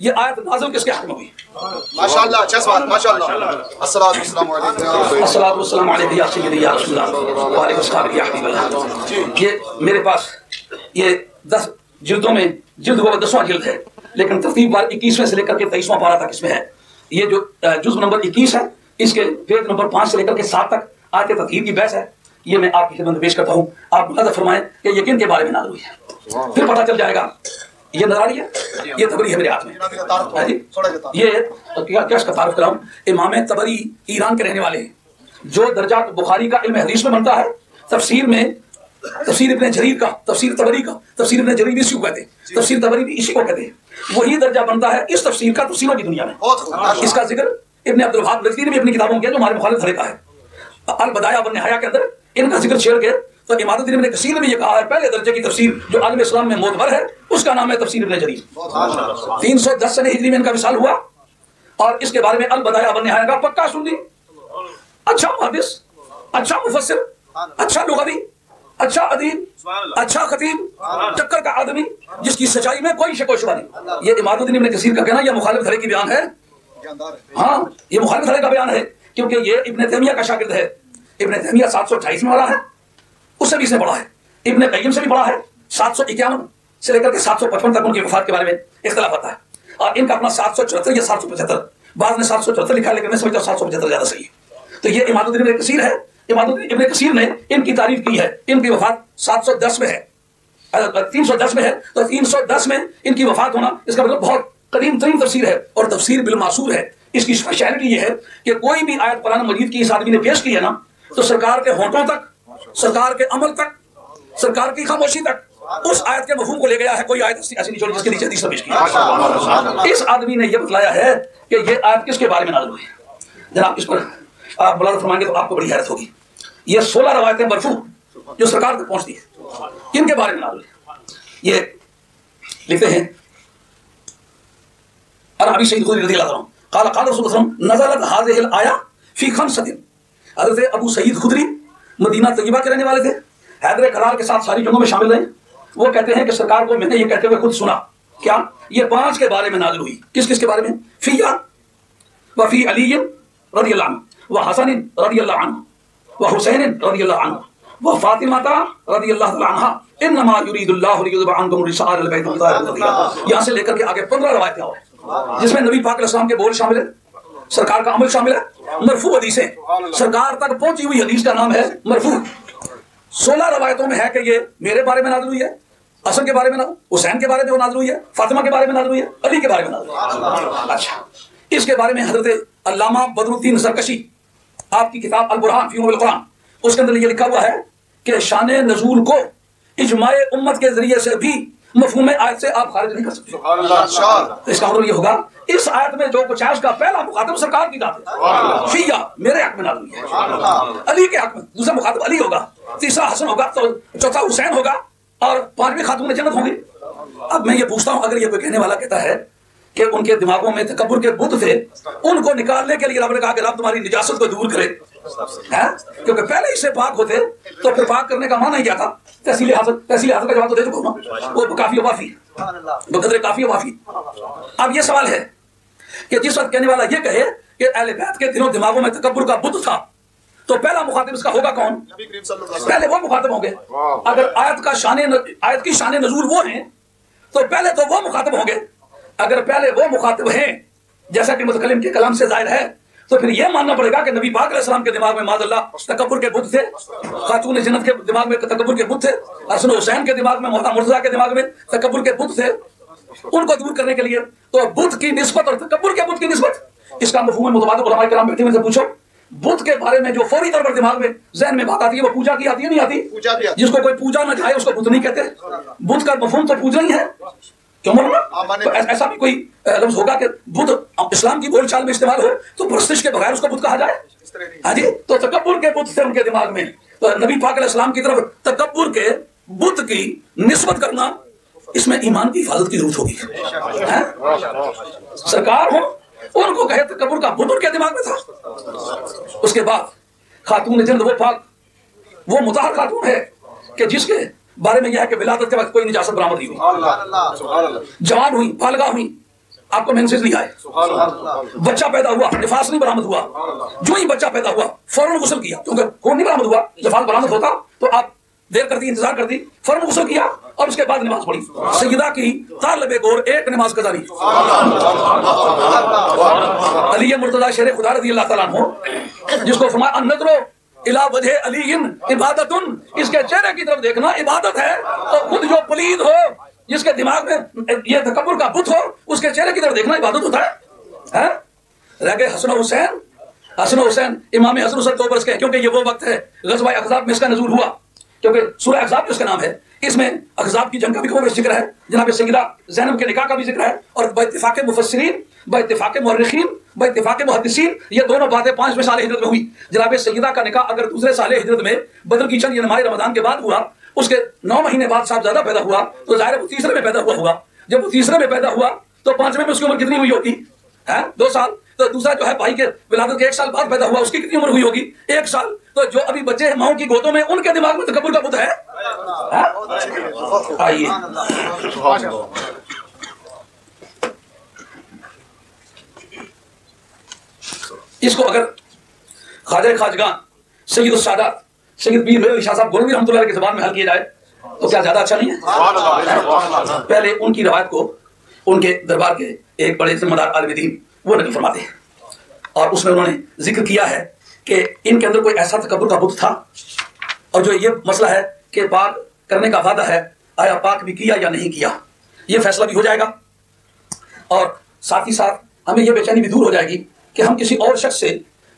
ये आयत नाजिल किसके हक में हुई? माशाल्लाह अच्छे सवाल माशाल्लाह। अस्सलाम अस्सलाम वालेकुम सय्यदी ये मेरे पास ये दस जिल्दों में जिल्द वो दसवां जिल्द है। लेकिन तरतीब बार इक्कीसवें से लेकर के तेईसवां पारा तक इसमें है। ये जो जुज़ नंबर इक्कीस है इसके पेज नंबर पाँच से लेकर के सात तक आयत तरतीब की बहस है। ये मैं आपकी खिदमत पेश करता हूँ। आप मुलाजा फरमाएँ कि यकीन के बारे में नाज़िल हुई है। फिर पता चल जाएगा ये नज़र आ रही है ये तबरी है मेरे हाथ में। ये क्या क्या इसका तारुफ कराऊं? इमाम तबरी ईरान के रहने वाले हैं। जो दर्जा बुखारी का इल्म हदीस में बनता है तफसीर में तफसीर इब्ने जरीर का तफसीर तबरी का तफसीर इब्ने जरीर इसी को कहते हैं। तफसीर तबरी भी इसी को कहते हैं। वही दर्जा बनता है इस तफसीर का तफसीरों की दुनिया में। इसका ज़िक्र इब्ने अब्दुल वहाब नज़ीर ने भी अपनी किताबों में किया जो हमारे मुखालिफ धड़े का है। अल बदाया वन नहाया के अंदर इनका ज़िक्र छेड़ के तो इमादुद्दीन इब्ने कसीर ने ये कहा है पहले दर्जे की तफसीर जो आलम इस्लाम में मोतबर है उसका नाम है तफसीर इब्ने जरीर। तीन सौ दस सने हिजरी में इनका विशाल हुआ और इसके बारे में अल बदाया वन नहाया का पक्का सुनी अच्छा मुहद्दिस अच्छा मुफस्सिर अच्छा लुगवी। अच्छा अदीब अच्छा खतीब टक्कर का आदमी जिसकी सच्चाई में कोई शक व नहीं। ये इमादुद्दीन इब्ने कसीर का कहना यह मुखालिफ धड़े की बयान है। हाँ। ये मुखालिफ धड़े का बयान है क्योंकि ये इब्ने तैमिया का शागिर्द है। इब्ने तैमिया सात सौ अट्ठाईस में वाला है। उससे भी इसने बड़ा है। इब्ने कय्यम से भी बड़ा है। सात सौ इक्यावन से लेकर के सात सौ पचपन तक उनकी वफात के बारे में इख्तलाफ आता है। और इनका अपना सात सौ चौहत्तर या सात सौ पचहत्तर बाद में सात सौ चौहत्तर लिखा लेकिन मैं समझता हूँ सात सौ पचहत्तर ज़्यादा सही है। तो ये इमादुद्दीन इब्ने कसीर है इमादुद्दीन इब्ने कसीर ने इनकी तारीफ़ की है, इनकी वफात सात सौ दस में है। तीन सौ दस में है तो तीन सौ दस में इनकी वफात होना इसका मतलब बहुत करीम तरीन तफसीर है और तफसीर बिलमासूर है। इसकी स्पेशलिटी यह है कि कोई भी आयत कुरान मजीद की इस आदमी ने पेश की है ना तो सरकार के होंठों तक, सरकार के अमल तक, सरकार की खामोशी तक, उस आयत के मफहूम को ले गया है, कोई आयत ऐसी नहीं छोड़ी जिसके नीचे हदीस पेश की इस आदमी ने यह बतलाया है कि यह आयत किसके बारे में नाजिल हुई जनाब, इस पर आप मुलाजा फरमाएँगे तो आपको बड़ी हैरत होगी। ये सोलह रवायतें मरफू जो सरकार तक पहुँचती है। इनके बारे में नाजुल ये लिखते हैं। और अभी शहीद खुद रदी काला काल रसूल नजरत हाजिल आया फ़ी खम सदिन हज़रत अबू सईद खुदरी मदीना तयबा के रहने वाले थे। हैदर करार के साथ सारी जंगों में शामिल रहे। वो कहते हैं कि सरकार को मैंने ये कहते हुए खुद सुना। क्या? ये पाँच के बारे में नाजिल हुई। किस किस के बारे में? फिया वफी अली रदी अल्लाह व हुसैन रदी अल्लाह अन्हु व फातिमा रदी अल्लाह यहाँ से लेकर के आगे 15 रवायतें और हैं जिसमें नबी पाक के बोल शामिल है सरकार का अमल शामिल है मरफू हदीसें सरकार तक पहुँची हुई हदीस का नाम है मरफू सोलह रवायतों में है कि ये मेरे बारे में नाजिल हुई है हसन के बारे में नाजिल हुसैन के बारे में नाजिल हुई है फातिमा के बारे में नाजिल हुई है अली के बारे में नाजिल हुई है अच्छा इसके बारे में हज़रत अल्लामा बदरुद्दीन सरकशी आपकी किताब अल बुरहान फ़ी कुरान। उसके अंदर ये लिखा हुआ है कि शान नजूल को इजमाए उम्मत के ज़रिए से भी मफहूम आयत से आप खारिज नहीं कर सकते। इसका मतलब ये होगा इस आयत में जो कुछ का पहला मुखातब सरकार की जात है। फिया मेरे हक में नाजिल हुई है। अली के हक में। दूसरा मुखातब अली होगा तीसरा हसन होगा तो चौथा हुसैन होगा और पांचवी खातून जन्नत होंगी। अब मैं ये पूछता हूँ अगर ये कोई कहने वाला कहता है कि उनके दिमागों में तकबर के बुत थे, उनको निकालने के लिए रब ने कहा कि रब तुम्हारी निजासत को दूर करे। हैं? क्योंकि पहले इससे पाक होते तो फिर पाक करने का माना ही क्या था तहसील हासिल तहसील हासिल का जवाब तो दे चुका वो काफ़ी वाफी बकदर काफ़ी वाफी अब ये सवाल है कि जिस वक्त कहने वाला ये कहे कि अहले बैत के दिनों दिमागों में तकब्बुर का बुत था तो पहला मुखातिब इसका होगा कौन? पहले वो मुखातिब होंगे। अगर आयत का शान आयत की शान नजूल वो हैं तो पहले तो वो मुखातिब होंगे। अगर पहले वो मुखातिब हैं जैसा कि मुतकलिम के कलाम से ज़ाहिर है तो फिर यह मानना पड़ेगा कि नबी पाक अलैहिस्सलाम के दिमाग में माजल्ला तकब्बुर के बुत थे खातून जन्नत के दिमाग में तकब्बुर के बुत थे हसन हुसैन के दिमाग में मोहता मुर्तजा के दिमाग में तकब्बुर के बुत थे उनको दूर करने के लिए तो बुद्ध की निस्बत और तकब्बुर के बुद्ध की निस्बत इसका मफहूम मुतबाद बैठे हुए से पूछो। बुत के बारे में जो फौरी तौर पर दिमाग में जहन में बात आती है वो पूजा की आती है नहीं आती? पूजा भी आती जिसको कोई पूजा ना चाहे उसको बुद्ध नहीं कहते। बुद्ध का मफहूम तो पूजा ही है। तो ऐसा ऐसा भी कोई लफ्ज होगा कि बुत इस्लाम की बोलचाल में इस्तेमाल हो तो प्रस्तिश के बगैर उसको बुत कहा जाए? हाँ जी तो तकब्बुर के बुत थे उनके दिमाग में। तो नबी पाक इस्लाम की तरफ़ तकब्बुर के बुत की निस्बत करना इसमें ईमान की हिफाजत की ज़रूरत होगी। सरकार हो उनको कहे तकब्बुर का बुद्ध उनके दिमाग में था। उसके बाद खातून जन्द वो पाक वो मुताहर खातून है कि जिसके बारे में यह है कि विलादत के वक्त कोई निजासत बरामद नहीं हुई। जवान हुई बालगा हुई आपको मेंसेस नहीं आए। बच्चा पैदा हुआ निफास नहीं बरामद हुआ। जो ही बच्चा पैदा हुआ फ़ौरन गुस्ल किया क्योंकि खून नहीं बरामद हुआ निफास बरामद होता तो आप देर कर दी इंतज़ार कर दी फ़ौरन गुस्ल किया और उसके बाद नमाज़ पढ़ी। सैयदा की तालब गोर एक नमाज़ कजा नहीं अली मुर्तजा शेर खुदा रज़ी अल्लाह अन्हु जिसको फरमाया अन्नदरो इला वजह अली इबादतुन। इसके चेहरे की तरफ़ देखना इबादत है तो खुद जो पलीद हो, जिसके दिमाग में ये तकब्बुर का बुत हो, उसके चेहरे की तरफ़ देखना इबादत होता है। हैं? रह गए हसन। हुसैन हसन हुसैन, इमाम हसन हुसैन दो बरस के क्योंकि ये वो वक्त है, गजवा अहजाब में इसका नजूल हुआ। क्योंकि सूरह अहजाब जो इसका नाम है। इसमें अहजाब की जंग का भी खूब ज़िक्र है, जनाब सैयदा जैनब के निकाह का भी ज़िक्र है, और बतफाक मुफसरीन बतफाक मुर्रखीन बतफाक मुहदसिन ये दोनों बातें पाँचवें साल हिजरत में हुई। जनाब सैदा का निका अगर दूसरे साल हिजरत में बदर की चंद रमज़ान के बाद हुआ, उसके नौ महीने बाद साहब ज़्यादा पैदा हुआ तो ज़ाहिर वो तीसरे में पैदा हुआ होगा। जब वो तीसरे में पैदा हुआ तो पाँचवें में उसकी उम्र कितनी हुई होगी? है? दो साल। तो दूसरा जो है भाई के विलादत के एक साल बाद पैदा हुआ, उसकी कितनी उम्र हुई होगी? एक साल। तो जो अभी बच्चे हैं माओ की गोदों में, उनके दिमाग में तकब्बुर का बुत है? आइए। इसको अगर खाजर खाजगान, सैयद सादात सैयद पीर मेरे शाह साहब गोलवी रहमतुल्लाह के जबान में हल किया जाए तो क्या ज़्यादा अच्छा नहीं है? पहले उनकी रवायत को उनके दरबार के एक बड़े जिम्मेदार आलम दीन, वो नकल फरमाते हैं। और उसमें उन्होंने ज़िक्र किया है कि इनके अंदर कोई ऐसा तकब्बुर का बुत था, और जो ये मसला है कि पाक करने का वादा है, आया पाक भी किया या नहीं किया, ये फैसला भी हो जाएगा। और साथ ही साथ हमें यह बेचैनी भी दूर हो जाएगी कि हम किसी और शख्स से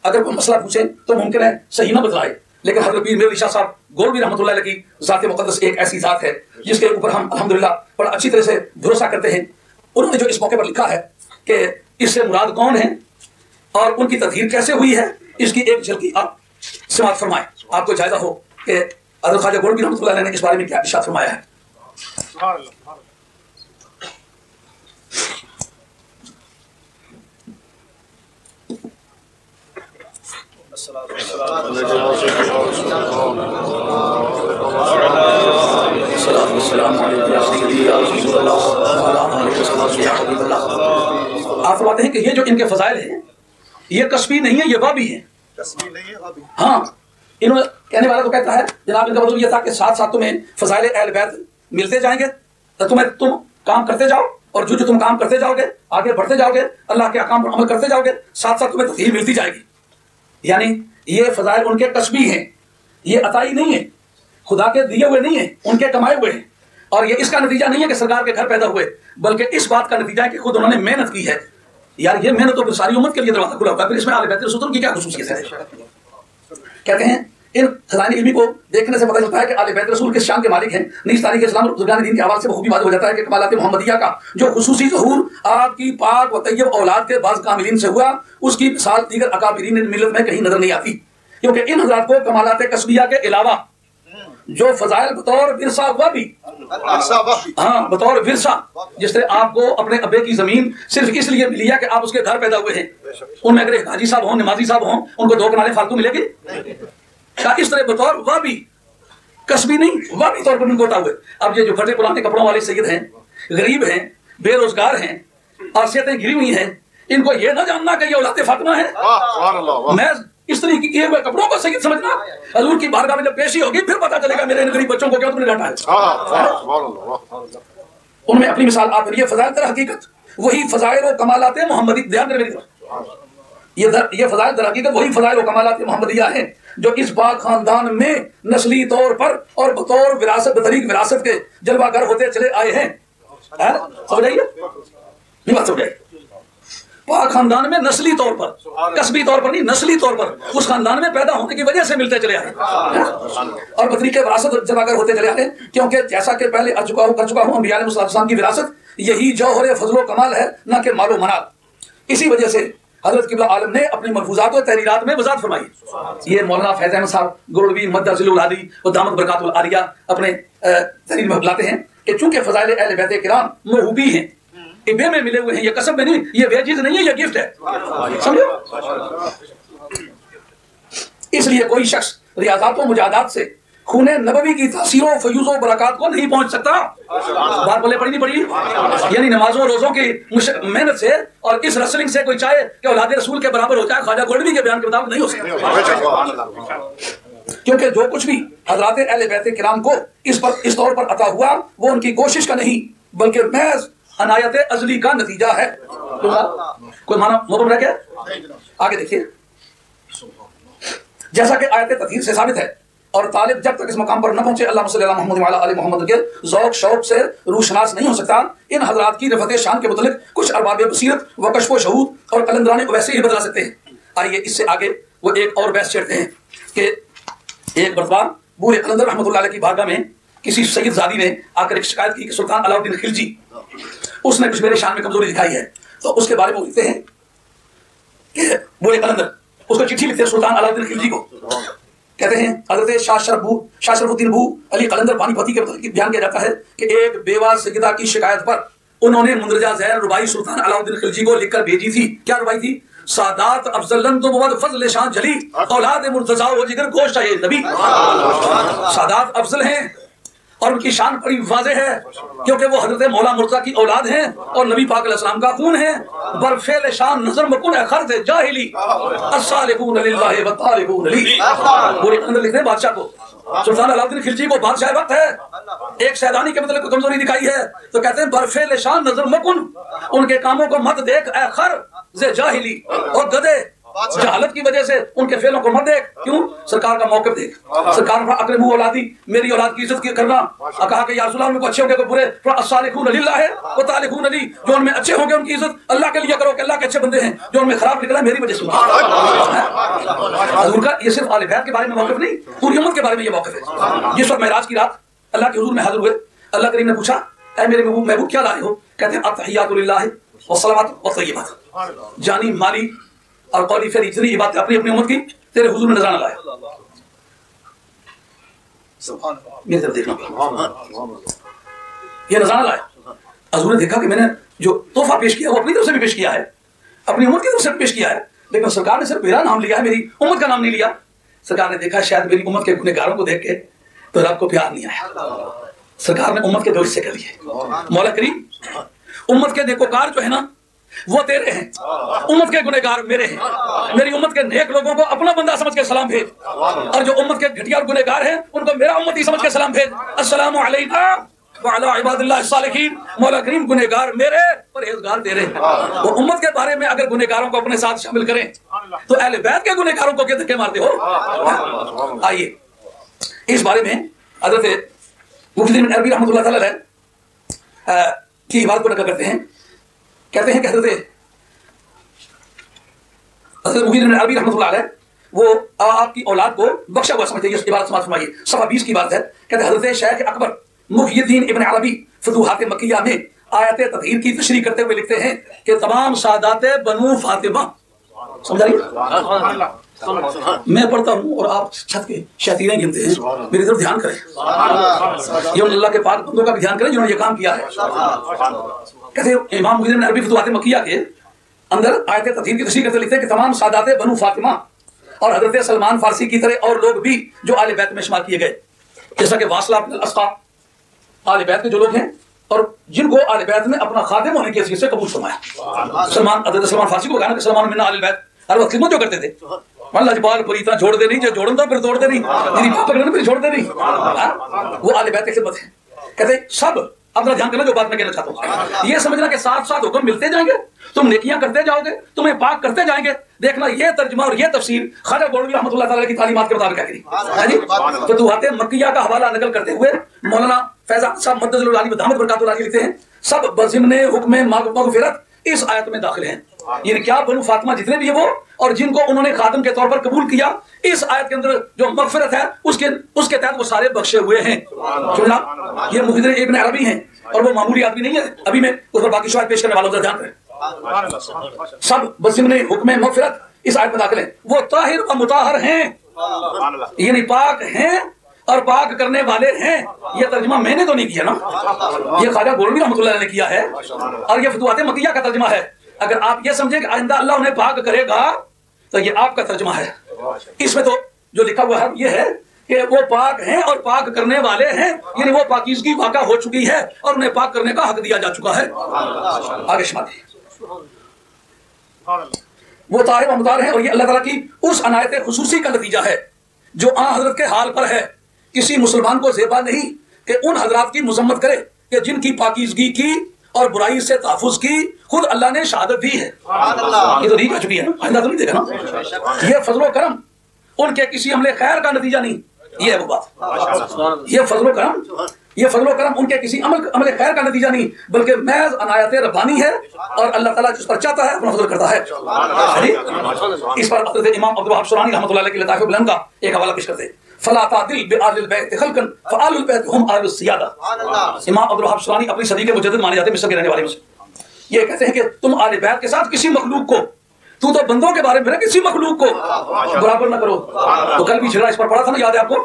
अगर कोई मसला पूछे तो मुमकिन है सही ना बतलाए। लेकिन हज़रत पीर मेरे शाह साहब, गोलवी अलैह की ज़ात मुकद्दस एक ऐसी ज़ात है, जिसके ऊपर हम अल्हम्दुलिल्लाह बड़ा अच्छी तरह से भरोसा करते हैं। उन्होंने जो इस मौके पर लिखा है कि इससे मुराद कौन है और उनकी तदहीर कैसे हुई है, इसकी एक झलकी आप समाप्त फरमाएँ। आपको जायजा हो कि हज़रत ख्वाजा गोलवी अलैह ने इस बारे में क्या इरशाद फरमाया है। आप फरमाते हैं कि ये जो इनके फजाइल हैं ये कस्बी नहीं है ये वाबी है। तस्वीर नहीं है हाँ इन्होंने कहने वाला तो कहता है जनाब इनका मतलब ये था कि साथ साथ तुम्हें फजाइल अहल बैत मिलते जाएँगे तो तुम्हें तुम काम करते जाओ और जो जो तुम काम करते जाओगे आगे बढ़ते जाओगे अल्लाह के अकाम पर अमल करते जाओगे साथ साथ तुम्हें तफहीर मिलती जाएगी। यानी ये फजाइल उनके कस्बी हैं। ये अताई नहीं है। खुदा के दिए हुए नहीं है, उनके कमाए हुए हैं। और ये इसका नतीजा नहीं है कि सरकार के घर पैदा हुए, बल्कि इस बात का नतीजा है कि खुद उन्होंने मेहनत की है। यार, ये मेहनत तो सारी उम्मत के लिए दरवाज़ा खुला हुआ फिर इसमें बेहतर रसूल की क्या खसूसियत है। कहते हैं इन खजानी इल्मी को देखने से पता चलता है कि आले बैत रसूल किस शान के मालिक हैं। नीस तारीख इस्लाम और बुजुर्गान दीन के आवाज़ से बखूबी वाज़ हो जाता है कि कमालात मोहम्मदिया का जो खसूसी जहूर आपकी पाक व तैयब औलाद के बाज कामिलीन से हुआ उसकी मिसाल दीगर अकाबरीन मिलत में कहीं नज़र नहीं आती। क्योंकि इन हजरात को कमालात कस्बिया के अलावा जो फजाइल बतौर विरसा हुआ भी हाँ बतौर विरसा जिस तरह आपको अपने अबे की ज़मीन सिर्फ़ इसलिए मिली है कि आप उसके घर पैदा हुए हैं। उनमें अगर एक हाजी साहब हों नमाजी साहब हों उनको दो कनाले फालतू मिलेगी? इस तरह बतौर वह भी कसबी नहीं वाकई तौर पर लंगोटा हुए। अब ये जो फटे पुराने कपड़ों वाले सैयद हैं गरीब हैं बेरोजगार हैं आसियतें गिरी हुई हैं इनको ये ना जानना कि ये औलाद फातिमा है। वाह वाह। मैं इस तरीके की किए हुए कपड़ों को सही समझना हजूर की बारगाह में जब पेशी होगी फिर पता चलेगा मेरे इन गरीब बच्चों को क्या तुमने डांटा है। हाँ वाह अल्लाह वाह। उनमें अपनी मिसाल आप ये फजाइल दर हकीकत। वही फजाइल और कमालात मोहम्मदी ध्यान मेरी ये दर, ये फजाइल दर हकीकत वही फजाइल और कमालात मोहम्मदिया हैं। जो इस बाग खानदान में नस्ली तौर पर और बतौर विरासत, बतरीक विरासत के जलवागर होते चले आए हैं। बात पाक खानदान में नस्ली तौर पर, कस्बी तौर पर नहीं, नस्ली तौर पर उस खानदान में पैदा होने की वजह से मिलते चले आए और बतरी के विरासत जमाकर होते चले आए क्योंकि जैसा कि पहले आ चुका हूँ, कर चुका हूँ, अंबिया की विरासत, यही जौहर फजलो कमाल है, ना कि मालो मनाल। इसी वजह से हज़रत किबला आलम ने अपनी मलफूजात और तहरीरात में वजात फरमाई। ये मौलाना फैज अहमद साहब गुरडवी मद्दाजिलुल और दामद बरकातुल आरिया अपने तहरीर में बतलाते हैं कि चूँकि फजाइल अहले बैत किराम महूबी हैं इबे में मिले हुए हैं ये कसम में नहीं ये वेजिज नहीं है ये गिफ्ट है। समझो? इसलिए कोई शख्स रियाजात व मुजादात से खूने नबवी की तासीरों फयूजों, बरकत को नहीं पहुँच सकता। बात बोले पड़ी नहीं पड़ी। यानी नमाजों रोजों की मेहनत से और इस रसलिंग से कोई चाहे कि औलाद रसूल के बराबर हो जाए ख्वाजा गोल्डवी के बयान के मुताबिक नहीं हो सकता। क्योंकि जो कुछ भी हजरात अहले बैत किराम को इस पर, इस तौर पर अता हुआ, वो उनकी कोशिश का नहीं, बल्कि महज अनायत अजली का नतीजा है। कोई माना मुबम रह गया? आगे देखिए। जैसा कि आयत तदहीर से साबित है और तालिब जब तक इस मकाम पर न पहुँचे, अल्लाह मोहम्मद के जौक शौक से रूशनास नहीं हो सकता। इन हजरात की रफत शान के मुतलिक कुछ अरबाब बसीरत व कशफ शहूद और कलंदराने वैसे ही बदला सकते हैं। आइए इससे आगे वो एक और बहस छेड़ते हैं कि एक मरतबा बूढ़े कलंदर अलैह की बारगाह में किसी सैयद जादी ने आकर एक शिकायत की कि सुल्तान अलाउद्दीन खिलजी, उसने कुछ मेरे शान में कमज़ोरी दिखाई है। तो उसके बारे में लिखते हैं कि बूढ़े कलंदर, उसको चिट्ठी लिखते हैं सुल्तान अलाउद्दीन खिलजी को। कहते हैं, हज़रत शाशरभू शाशरफुद्दीन भू अली कलंदर पानीपति के बयान किया जाता है कि एक बेवा सैयदा की शिकायत पर उन्होंने मुंदरजा जहर रुबाई सुल्तान अलाउद्दीन खिलजी को लिखकर भेजी थी। क्या रुबाई थी? सादात अफजलन तो मुबद फजल शाह जली औलाद मुर्तजा वो जिगर गोश्त है नबी। सादात अफजल हैं। और उनकी शान बड़ी वाजे है, क्योंकि वो हज़रत मौला मुर्तजा की औलाद हैं और नबी पाक अलैहिस्सलाम का खून है। बरफेल शान नज़र मकुन है हैं बादशाह को। सुल्तान अलाउद्दीन खिलजी को बादशाह वक्त है। एक शैदानी के मतलब कमज़ोरी दिखाई है तो कहते हैं बरफेल शान नज़र मकुन, उनके कामों को मत देख ए खर, जे जाहिली। और गधे जहालत की वजह से उनके फेलों को मत देख। क्यों? सरकार का मौके देख। सरकार ने अकरबू औलादी। मेरी औलाद की इज़्ज़त करना। कहा कि यार सुलाम को अच्छे होंगे को बुरे। अस्सालिकून लिल्लाह है। व तालिकून अली। जो उनमें अच्छे होंगे उनकी इज़्ज़त अल्लाह के लिए करो कि अल्लाह के अच्छे बंदे हैं। जो उनमें खराब निकला मेरी वजह से हजूर का ये सिर्फ़ आल के बारे में मौकफ नहीं पूरी उम्मत के बारे में ये मौकफ है। जिस वक्त महराज की रात अल्लाह के हुजूर में हाजिर हुए। अल्लाह करीम ने पूछा ऐ मेरे महबूब महबूब क्या लाए हो? कहते हैं अतहियातुलिल्लाह व सलावत व जानी माली और कौली फिर इतनी इबादत अपनी अपनी उम्मत की तेरे हुजूर में नजराना लाया मेरी तरफ़ देखना। ये नजराना लाया हजूर ने देखा कि मैंने जो तोहफा पेश किया वो अपनी तरफ़ से भी पेश किया है। अपनी उम्र की तरफ़ से भी पेश किया है। लेकिन सरकार ने सिर्फ़ मेरा नाम लिया है मेरी उम्मत का नाम नहीं लिया। सरकार ने देखा शायद मेरी उम्मत के गुनहगारों को देख के तो रब को प्यार नहीं आया। सरकार ने उम्मत के दो हिस्से कर दिए मौला करीम उम्मत के नेकोकार जो है ना वो तेरे हैं। उम्मत के गुनेगार मेरे हैं। मेरी उम्मत के नेक लोगों को अपना बंदा समझ के सलाम भेज। और जो उम्मत के घटिया गुनेगार हैं उनको मेरा उम्मती समझ के सलाम भेज। करीम गुनेगार मेरे परहेजगार तेरे वो उम्मत के बारे में अगर गुनेगारों को अपने साथ शामिल करें तो अहले के गुनेगारों को क्या धक्के मारते हो? आइए इस बारे में हज़रत मुफ्ती अरबी अ, की बात को नकल करते हैं। कहते हैं, कहते थे, हज़रत बिन अरबी रहमत वो आपकी औलाद को बख्शा हुआ समझते ये इबारत समाज फरमाइए सफ़ा 20 की बात है। कहते हज़रत शेख अकबर मुहियुद्दीन इबन अरबी फतुहात मकिया में आयत तदहीर की तशरी करते हुए लिखते हैं कि तमाम सादात बनू फातिमा। समझाइए। मैं पढ़ता हूँ और आप छत के शैतीरें गिनते हैं। मेरी तरफ़ ध्यान करें। ये अल्लाह। के पाक बंदों का भी ध्यान करें जिन्होंने ये काम किया है। कहते इमाम मुहिद्दीन अरबी फतवात मक्किया के अंदर आयत तदहीर की तशरीह करते लिखते हैं कि तमाम सादात बनु फातिमा और हज़रत सलमान फारसी की तरह और लोग भी जो आले बैत में शुमार किए गए। जैसा कि वासला असका आल बैत के जो लोग हैं और जिनको आल बैत ने अपना खादिम होने की हैसियत से कबूल फरमाया। सलमान हज़रत सलमान फारसी को कहना कि सलमान मिन्ना आल बैत हर वक्त खिदमत जो करते थे। लजपाल पूरी तरह छोड़ दे नहीं, जो जोड़न फिर तोड़ दे नहीं बात फिर छोड़ दे नहीं। हाँ? वो आल बैत खिदमत है। कहते, सब, अपना ध्यान करना, जो बात मैं कहना चाहता हूँ। ये समझना कि साथ साथ हुक्म मिलते जाएँगे। तुम नेकियाँ करते जाओगे, तुम्हें पाक करते जाएँगे। देखना, ये तर्जमा और ये तफसीर खाजा रहमतुल्लाह ताला की तालीमात के मुताबिक है? है जी? तो दुआते मक्किया का हवाला नकल करते हुए मौलाना फैजा साहब दामद बरकातुल्लाह लिखते हैं, सब बजिमने हुक्म मगफिरत इस आयत में दाखिल हैं। यानी क्या बनु फातिमा जितने भी है वो और जिनको उन्होंने खातम के तौर पर कबूल किया इस आयत के अंदर जो मगफिरत है उसके उसके तहत वो सारे बख्शे हुए हैं। सुनना ये मुहिदर इब्न अरबी हैं और वो मामूली आदमी नहीं है अभी मैं उस पर बाकी शवाद पेश करने वाला ध्यान करें सब बसिमने हुक्म मगफिरत इस आयत में दाखिल है। वो ताहिर व मुताहर हैं। यानी पाक हैं और पाक करने वाले हैं। ये तर्जमा मैंने तो नहीं किया ना। ये ख्वाजा गोलवी रहमतुल्लाह ने किया है। और ये फतवात मकिया का तर्जमा है। अगर आप ये समझे कि आइंदा अल्लाह उन्हें पाक करेगा तो ये आपका तर्जमा है। इसमें तो जो लिखा हुआ है, ये है कि वो पाक हैं और पाक करने वाले हैं, यानी वो पाकिजगी वाक़ा हो चुकी है और उन्हें पाक करने का हक दिया जा चुका है। आगे शुमारी वो ताहिर मुतार है और ये अल्लाह ताला की उस अनायत खसूसी का नतीजा है, जो आ हज़रत के हाल पर है। किसी मुसलमान को जेबा नहीं कि उन हजरात की मजम्मत करे कि जिनकी पाकिजगी की और बुराई से तहफुज की खुद अल्लाह ने शहादत दी है। ये तो नहीं कह चुकी है आइंदा तो नहीं देखा ना? ये फजलो करम उनके किसी हमले खैर का नतीजा नहीं। ये है वो बात। ये फजलो करम ये फजलो करम उनके किसी अमल अमल खैर का नतीजा नहीं बल्कि महज अनायत रब्बानी है और अल्लाह ताला जिस पर चाहता है अपना फजल करता है। इस पर इमाम अब्दुल सुरानी अलैहि की लताफ़ बुलंद का एक हवाला पेश करते। हैं अपनी सदी के मुजद्दिद माने जाते मिस्र के रहने वाले ये कहते हैं कि तुम आले बैत के साथ किसी मखलूक को तू तो बंदों के बारे में किसी मखलूक को। बराबर ना करो। तो कल भी झगड़ा इस पर पड़ा था ना याद है आपको?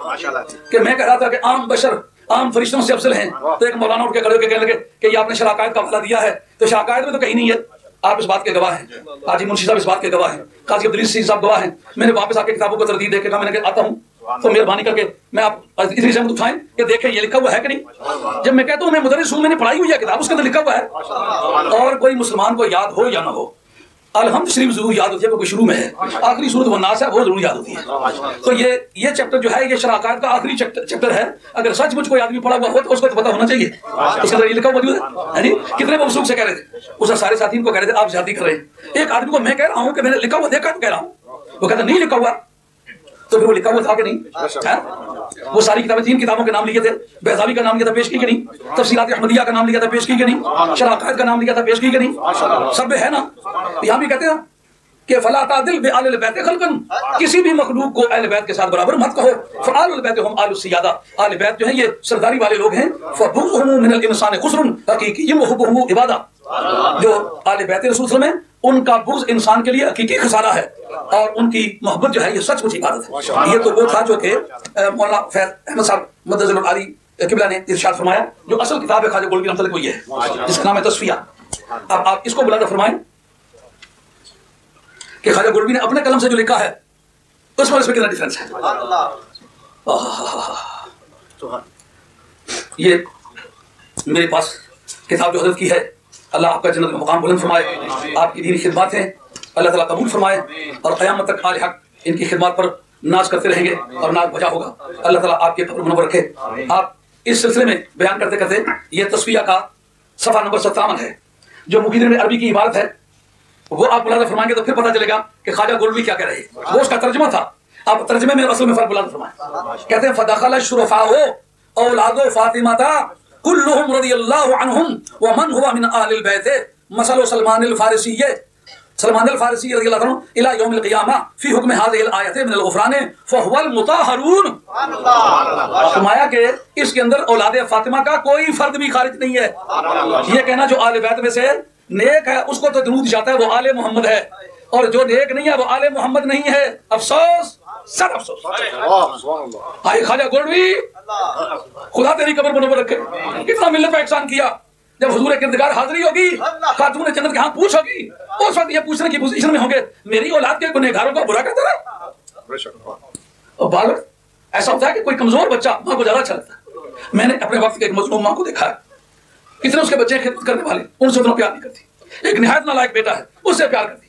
कि मैं कह रहा था कि आम बशर आम फरिश्तों से अफजल हैं। तो एक मौलाना उठ के खड़े होकर कहने लगे कि ये आपने शराकायत का हवाला दिया है। तो शराकायत में तो कहीं नहीं है। आप इस बात के गवाह हैं। हाजी मुंशी साहब इस बात के गवाह हैं। काजी अब्दुल साहब गवाह हैं। मैंने वापस आके किताबों को तरदीद देके कहा मैंने आता हूँ। तो मेहरबानी करके मैं आप इतनी सहमत उठाएँ। कि देखें ये लिखा हुआ है कि नहीं? जब मैं कहता हूँ मैं मुदरिस हूँ मैंने पढ़ाई हुई है किताब उसके अंदर लिखा हुआ है। और कोई मुसलमान को याद हो या ना हो अलहमद शरीफ ज़रूर याद होती है क्योंकि शुरू में है। आखिरी सूरत वो नास है वो ज़रूर याद होती है। तो ये ये चैप्टर जो है ये शराकात का आखिरी चैप्टर है। अगर सचमुच कोई आदमी पढ़ा हुआ हो तो उसको तो पता होना चाहिए। इसके अंदर ये लिखा हुआ मौजूद है। है कितने मबसूख से कह रहे थे? उसने सारे साथी को कह रहे थे आप ज़्यादा कर। रहे हैं एक आदमी को मैं कह रहा हूँ कि मैंने लिखा हुआ देखा तो कह रहा हूँ। वो कहता नहीं लिखा हुआ। तो फिर वो लिखा हुआ था कि नहीं? है? वो सारी किताबें तीन किताबों के नाम लिखे थे। बेजावी का नाम लिया था पेश की कि नहीं। तफसीलात अहमदिया का नाम लिया था पेश की कि नहीं। शराकात का नाम लिया था पेश की कि नहीं। सब है ना? यहाँ भी कहते हैं कि फला तादिल बे आल बैत खलकन। किसी भी मखलूक को अहल बैत के साथ बराबर मत कहो। फआल बैत हम आल सियादा। आल बैत जो है ये सरदारी वाले लोग हैं। फबुहु मिनल इंसान खुसरुन। हकीकी मुहब्बुहु इबादा। जो आल बैत रसूल सल्लल्लाहु अलैहि वसल्लम उनका बुग्ज इंसान के लिए हकीकी खसारा है। और उनकी मोहब्बत जो है ये सचमुच इबादत है। ये तो वो था जो कि मौलाना फैज अहमद साहब मदजुल आली किबला ने इरशाद फरमाया जो असल किताब है खाजा गोलवी रहमतुल्लाह की है। जिसका नाम है तस्फिया। अब आप इसको बुलाकर फरमाएँ कि खाजा गोलवी ने अपने कलम से जो लिखा है उसमें इसमें कितना डिफरेंस है? ये मेरे पास किताब जो हज़रत की है अल्लाह आपका जन्नत में मुकाम बुलंद फरमाए। आपकी दीनी खिदमत है। अल्लाह ताला कबूल फरमाए। और क़यामत तक आल हक इनकी खिदमत पर नाज करते रहेंगे और नाज बजा होगा। अल्लाह ताला आपके कब्र मुनवर रखे। आप इस सिलसिले में बयान करते करते ये तस्वीर का सफ़ा नंबर सत्तावन है, जो मुखीद में अरबी की इबारत है। वो आप बुलादा फरमाएँगे तो फिर पता चलेगा कि ख्वाजा गोलवी क्या कह रहे हैं। वो उसका तर्जमा था। आप तर्जमे में असल में फ़र्क बुलादा फरमाए। कहते हैं, फदखल शुरफाओ औलादो फातिमा था कुल्लुहुम रदियल्लाहु अन्हुम व मन हुवा मिन अहलिल बैत। मसलो सलमान अल फारिसी सलमान अल फारिसी रदियल्लाहु अन्हु इला यौमिल क़ियामा फ़ी हुक्म हाज़िहिल आयत मिन अल गुफरान फहुवल मुताहरून। फरमाया कि इसके अंदर औलाद फातिमा का कोई फर्द भी खारिज नहीं है। ये कहना जो आले बैत में से नेक है उसको तो दरूद जाता है वो आले मोहम्मद है। और जो नेक नहीं है वो आले मोहम्मद नहीं है। अफसोस। सर अफसोस। आए खाजा गोलवी। खुदा तेरी कब्र बनोबर रखे। कितना मिलत पे एहसान किया। जब हुजूर किरदगार हाजिरी होगी, खातून जन्नत के हाँ पूछ होगी। उस वक्त ये पूछने की पोजीशन में होंगे, मेरी औलाद के गुनहगारों को बुरा कहते रहे? और बालक, ऐसा होता है कि कोई कमज़ोर बच्चा माँ को ज़्यादा अच्छा लगता है। मैंने अपने वक्त के एक मजलूम माँ को देखा है। कितने उसके बच्चे खिदमत करने वाले, उनसे उतना प्यार नहीं करती। एक निहायत नालायक बेटा है, उससे प्यार करती।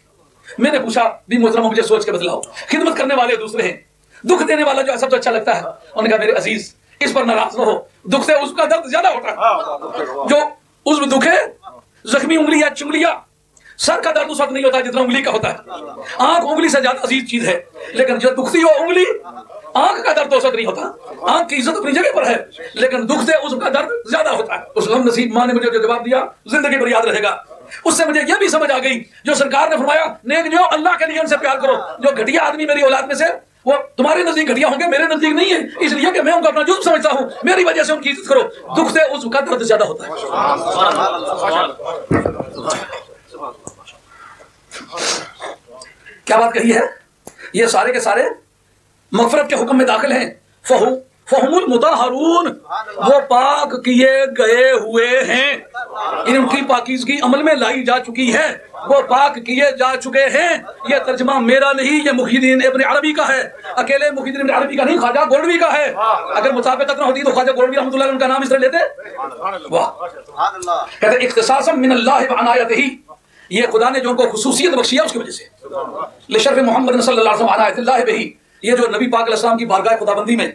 मैंने पूछा, भी मोहतरमा, मुझे सोच के बदलाओ खिदमत करने वाले दूसरे हैं। दुख देने वाला जो है, सबसे अच्छा लगता है। उन्होंने कहा, मेरे अज़ीज़, इस पर नाराज़ न हो। दुख से उसका दर्द ज़्यादा होता है। जो उसमें दुख है, जख्मी उंगली या चुंगलिया, सर का दर्द उस वक्त नहीं होता जितना उंगली का होता है। आँख उंगली से ज़्यादा अज़ीज़ चीज़ है। लेकिन जो दुखती हो उंगली, आँख का दर्द उस वक्त नहीं होता। आँख की इज़्ज़त अपनी जगह पर है। लेकिन दुख से उसका दर्द ज़्यादा होता है। उस गम नसीब माँ ने मुझे जो जवाब दिया, ज़िंदगी भर याद रहेगा। उससे मुझे यह भी समझ आ गई, जो सरकार ने फरमाया, नेक जो अल्लाह के लिए उनसे प्यार करो, जो घटिया आदमी मेरी औलाद में से, वो तुम्हारे नज़दीक घटिया होंगे, मेरे नज़दीक नहीं है, इसलिए कि मैं उनको अपना जुर्म समझता हूँ, मेरी वजह से उनकी इज़्ज़त करो। दुख से उसका दर्द ज़्यादा होता है। क्या बात कही है? ये सारे के सारे मफरत के हुक्म में दाखिल हैं। फहू फहमुल मुताहरून, वो पाक किए गए हुए हैं। इनकी पाकिजगी अमल में लाई जा चुकी है। वो पाक किए जा चुके हैं। ये तर्जमा मेरा नहीं, ये मुखीदीन इब्न अरबी का है। अकेले मुखीदीन इब्न अरबी का नहीं, ख्वाजा गोल्डवी का है। अगर मुताबिकत न होती तो ख्वाजा गोल्डवी रहमतुल्लाह उनका नाम इस तरह लेते। वाह। कहते, इख्तिसासम मिन अल्लाह व अनायतिही। ये खुदा ने जो उनको खसूसियत बख्शी है उसकी वजह से। लिशरफ मोहम्मद सल्लल्लाहु अलैहि वसल्लम बिही। ये जो नबी पाक अलैहि की बारगाह खुदाबंदी में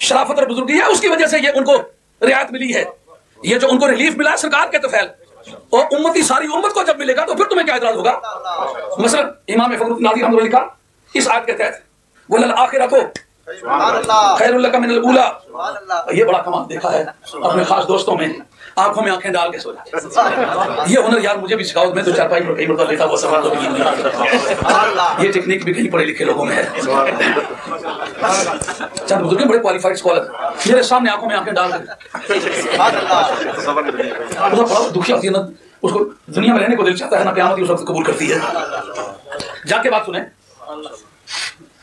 शराफत और बुजुर्गी है उसकी वजह से ये उनको रियायत मिली है। ये जो उनको रिलीफ मिला है सरकार के तफैल और उम्मती सारी उम्मत को जब मिलेगा तो फिर तुम्हें क्या इतराज होगा? मसलन इमाम नाजी ने लिखा इस आयत के तहत वो लल आखिर रखो खैर का मिनल ये बड़ा कमाल देखा है अपने खास दोस्तों में। आँखों में आँखें डाल के सो जाए ये हुनर यार मुझे भी सिखाओ मैं तो चारपाई पर कई मरतबा लेटा हुआ सवाल तो नहीं ये टेक्निक भी कहीं पढ़े लिखे लोगों में है। चंद बुज़ुर्ग बड़े क्वालिफाइड स्कॉलर मेरे सामने आँखों में आँखें डाल कर। दुखी होती है ना उसको दुनिया में रहने को दिल चाहता है ना क्यामत उस वक्त कबूल करती है। जाके बात सुने।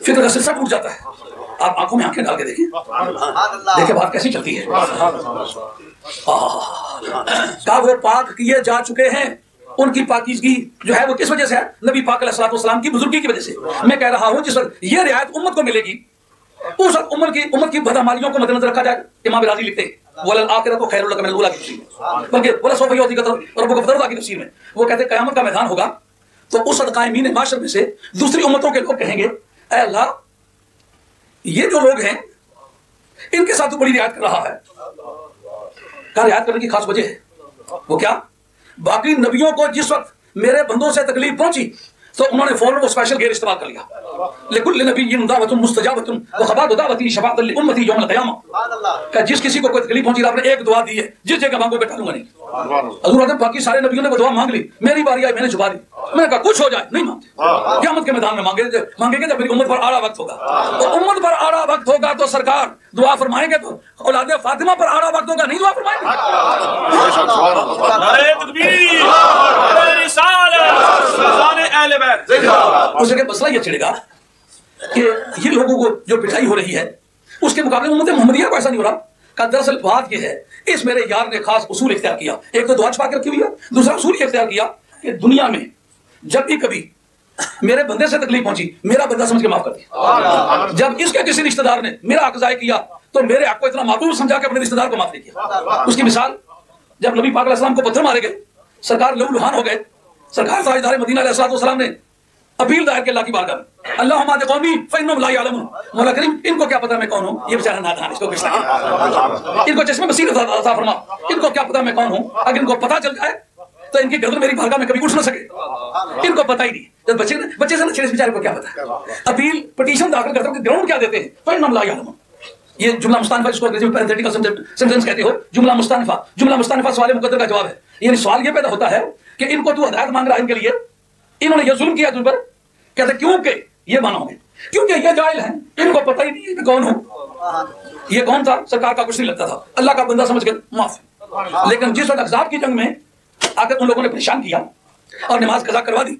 फ़िक्र का सिलसिला टूट जाता है। आप आँखों में आँखें डाल के देखें। देखिए बात कैसी चलती है। का वो पाक किए जा चुके हैं। उनकी पाकिजगी जो है वो किस वजह से है? नबी पाक सलाम की बुजुर्गी की वजह से। मैं कह रहा हूँ जिस वक्त ये रियायत उम्मत को मिलेगी उस वक्त उम्मत की उम्मत की बदमालियों को मद्देनजर रखा जाए। इमाम राज़ी लिखते हैं वलल आखिरत को खैरुल की तफसीर में बल्कि वला सौफ की तफसीर में। वो कहते हैं कयामत का मैदान होगा तो उस कायमीन माशर में से दूसरी उम्मतों के लोग कहेंगे अल्लाह ये जो लोग हैं, इनके साथ तो बड़ी रियायत कर रहा है। क्या रियायत करने की खास वजह है। वो क्या? बाकी नबियों को जिस वक्त मेरे बंदों से तकलीफ़ पहुँची तो उन्होंने फ़ौरन वो स्पेशल गेयर इस्तेमाल कर लिया। लेकिन नबी ये दावतुन मुस्तजाबतुन व खबात दावती शफाअत लि उम्मती यौम क़यामा। का जिस किसी को कोई तकलीफ़ पहुँची आपने एक दुआ दी है जिस जगह मांगो बैठा लूँगा नहीं। हजूर कहते बाकी सारे नबियों ने वो दुआ मांग ली मेरी बारी आई मैंने छुपा दी। मैंने कहा कुछ हो जाए नहीं मांगते। क्यामत के मैदान में मांगे मांगेंगे जब मेरी उम्मत पर आड़ा वक्त होगा। तो उम्मत पर आड़ा वक्त होगा तो सरकार दुआ फरमाएँगे तो औलाद फातिमा पर आड़ा वक्त होगा नहीं दुआ फरमाएँगे। उस जगह मसला ये छिड़ेगा कि ये लोगों को जो पिटाई हो रही है उसके मुकाबले उम्मत मोहम्मदिया को ऐसा नहीं हो रहा का दरअसल बात यह है इस मेरे यार ने खास उसूल इख्तियार किया। एक तो दुआ छुपा के रखी हुई है दूसरा उसूल ये इख्तियार किया कि दुनिया में जब भी कभी मेरे बंदे से तकलीफ़ पहुँची मेरा बंदा समझ के माफ़ कर दिया। जब इसके किसी रिश्तेदार ने मेरा हक जाय किया तो मेरे हक को इतना माकूल समझा के अपने रिश्तेदार को माफ़ नहीं किया। उसकी मिसाल जब नबी पाक को पत्थर मारे गए सरकार लहूलुहान हो गए सरकार ताजदार मदीना सलाम ने अपील दायर के अल्लाह की अल्लाह हमारे कौमी फइन्नुम ला मौला करीम, इनको क्या पता मैं कौन हूँ? ये बेचारा नादान इसको कुछ इनको चश्मे बसीरत अता फरमा। इनको क्या पता मैं कौन हूँ? अगर इनको पता चल जाए तो इनकी गर्दन मेरी बारगाह में कभी उठ ना सके। इनको पता ही नहीं। जब बच्चे बच्चे से ना छिड़े बेचारे को क्या पता? अपील पिटीशन दाखिल करते हो ग्राउंड क्या देते हैं? फइन्नुम ला यालमून। ये जुमला मुस्तानिफा, जिसको अंग्रेज़ी में कहते हो, जुमला मुस्तानिफा। जुमला मुस्तानिफा सवाल मुकद्दर का जवाब है। यानी सवाल ये पैदा होता है कि इनको तू हदायत मांग रहा है इनके लिए? इन्होंने ये जुल्म किया तुम पर? कहते क्योंकि ये मानोगे क्योंकि ये जाहिल है? इनको पता ही नहीं है कौन हूँ। ये कौन था? सरकार का कुछ नहीं लगता था। अल्लाह का बंदा समझ के माफ़ लेकिन जिस वक्त अहजाब की जंग में आकर उन लोगों ने परेशान किया और नमाज़ कजा करवा दी,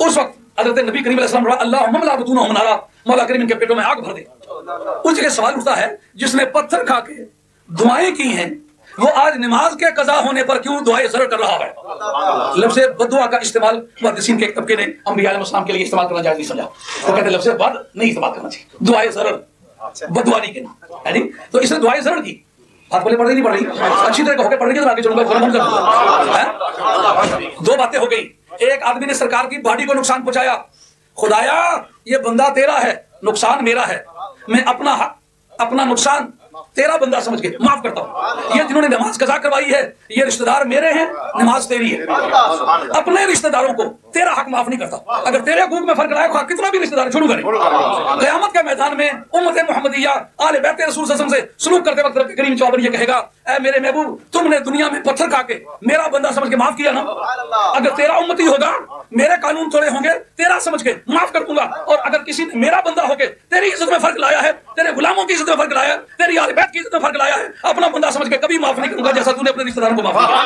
उस वक्त हज़रत नबी करीम अल्लाह मौला करीम इनके पेटों में आग भर दे। उस जगह सवाल उठता है, जिसने पत्थर खा के दुआएँ की हैं वो आज नमाज़ के कजा होने पर क्यों दुआएँ जर कर रहा है? लफ्ज बदुआ का इस्तेमाल मुहद्दिसीन के तबके ने अंबिया के लिए इस्तेमाल करना जायज़ नहीं समझा। वो कहते लफ्ज बद नहीं इस्तेमाल करना चाहिए। दुआएँ जरर बदुआ नहीं कहना। है तो इसने दुआएँ ज़रूर की। हाथ पहले पढ़ रही नहीं पढ़ रही। अच्छी तरह होकर पढ़ रही है आगे चलूँगा? दो बातें हो गई। एक आदमी ने सरकार की बॉडी को नुकसान पहुँचाया। खुदाया, ये बंदा तेरा है, नुकसान मेरा है। मैं अपना अपना नुकसान तेरा बंदा समझ के, माफ़ करता हूँ। ये जिन्होंने नमाज़ कजा करवाई है, ये रिश्तेदार मेरे हैं, नमाज़ तेरी है। अपने रिश्तेदारों को तेरा हक माफ़ नहीं करता। अगर तेरे हकूक में फ़र्क लाया कितना भी रिश्तेदार छोड़ू करे। कयामत के मैदान में उम्मत मोहम्मदिया, आले बैत रसूल से सलूक करते वक्त करीम चौधरी ये कहेगा ए मेरे महबूब तुमने दुनिया में पत्थर खा के मेरा बंदा समझ के माफ़ किया ना? अगर तेरा उम्मती होगा मेरे कानून थोड़े होंगे तेरा समझ के माफ़ कर दूँगा। और अगर किसी ने मेरा बंदा होके तेरी इज़्ज़त में फ़र्क लाया है तेरे गुलामों की इज़्ज़त में फ़र्क लाया है तेरी आले बैत की इज़्ज़त में फ़र्क लाया है अपना बंदा समझ के कभी माफ़ नहीं करूँगा जैसा तूने अपने रिश्तेदारों को माफ़ किया।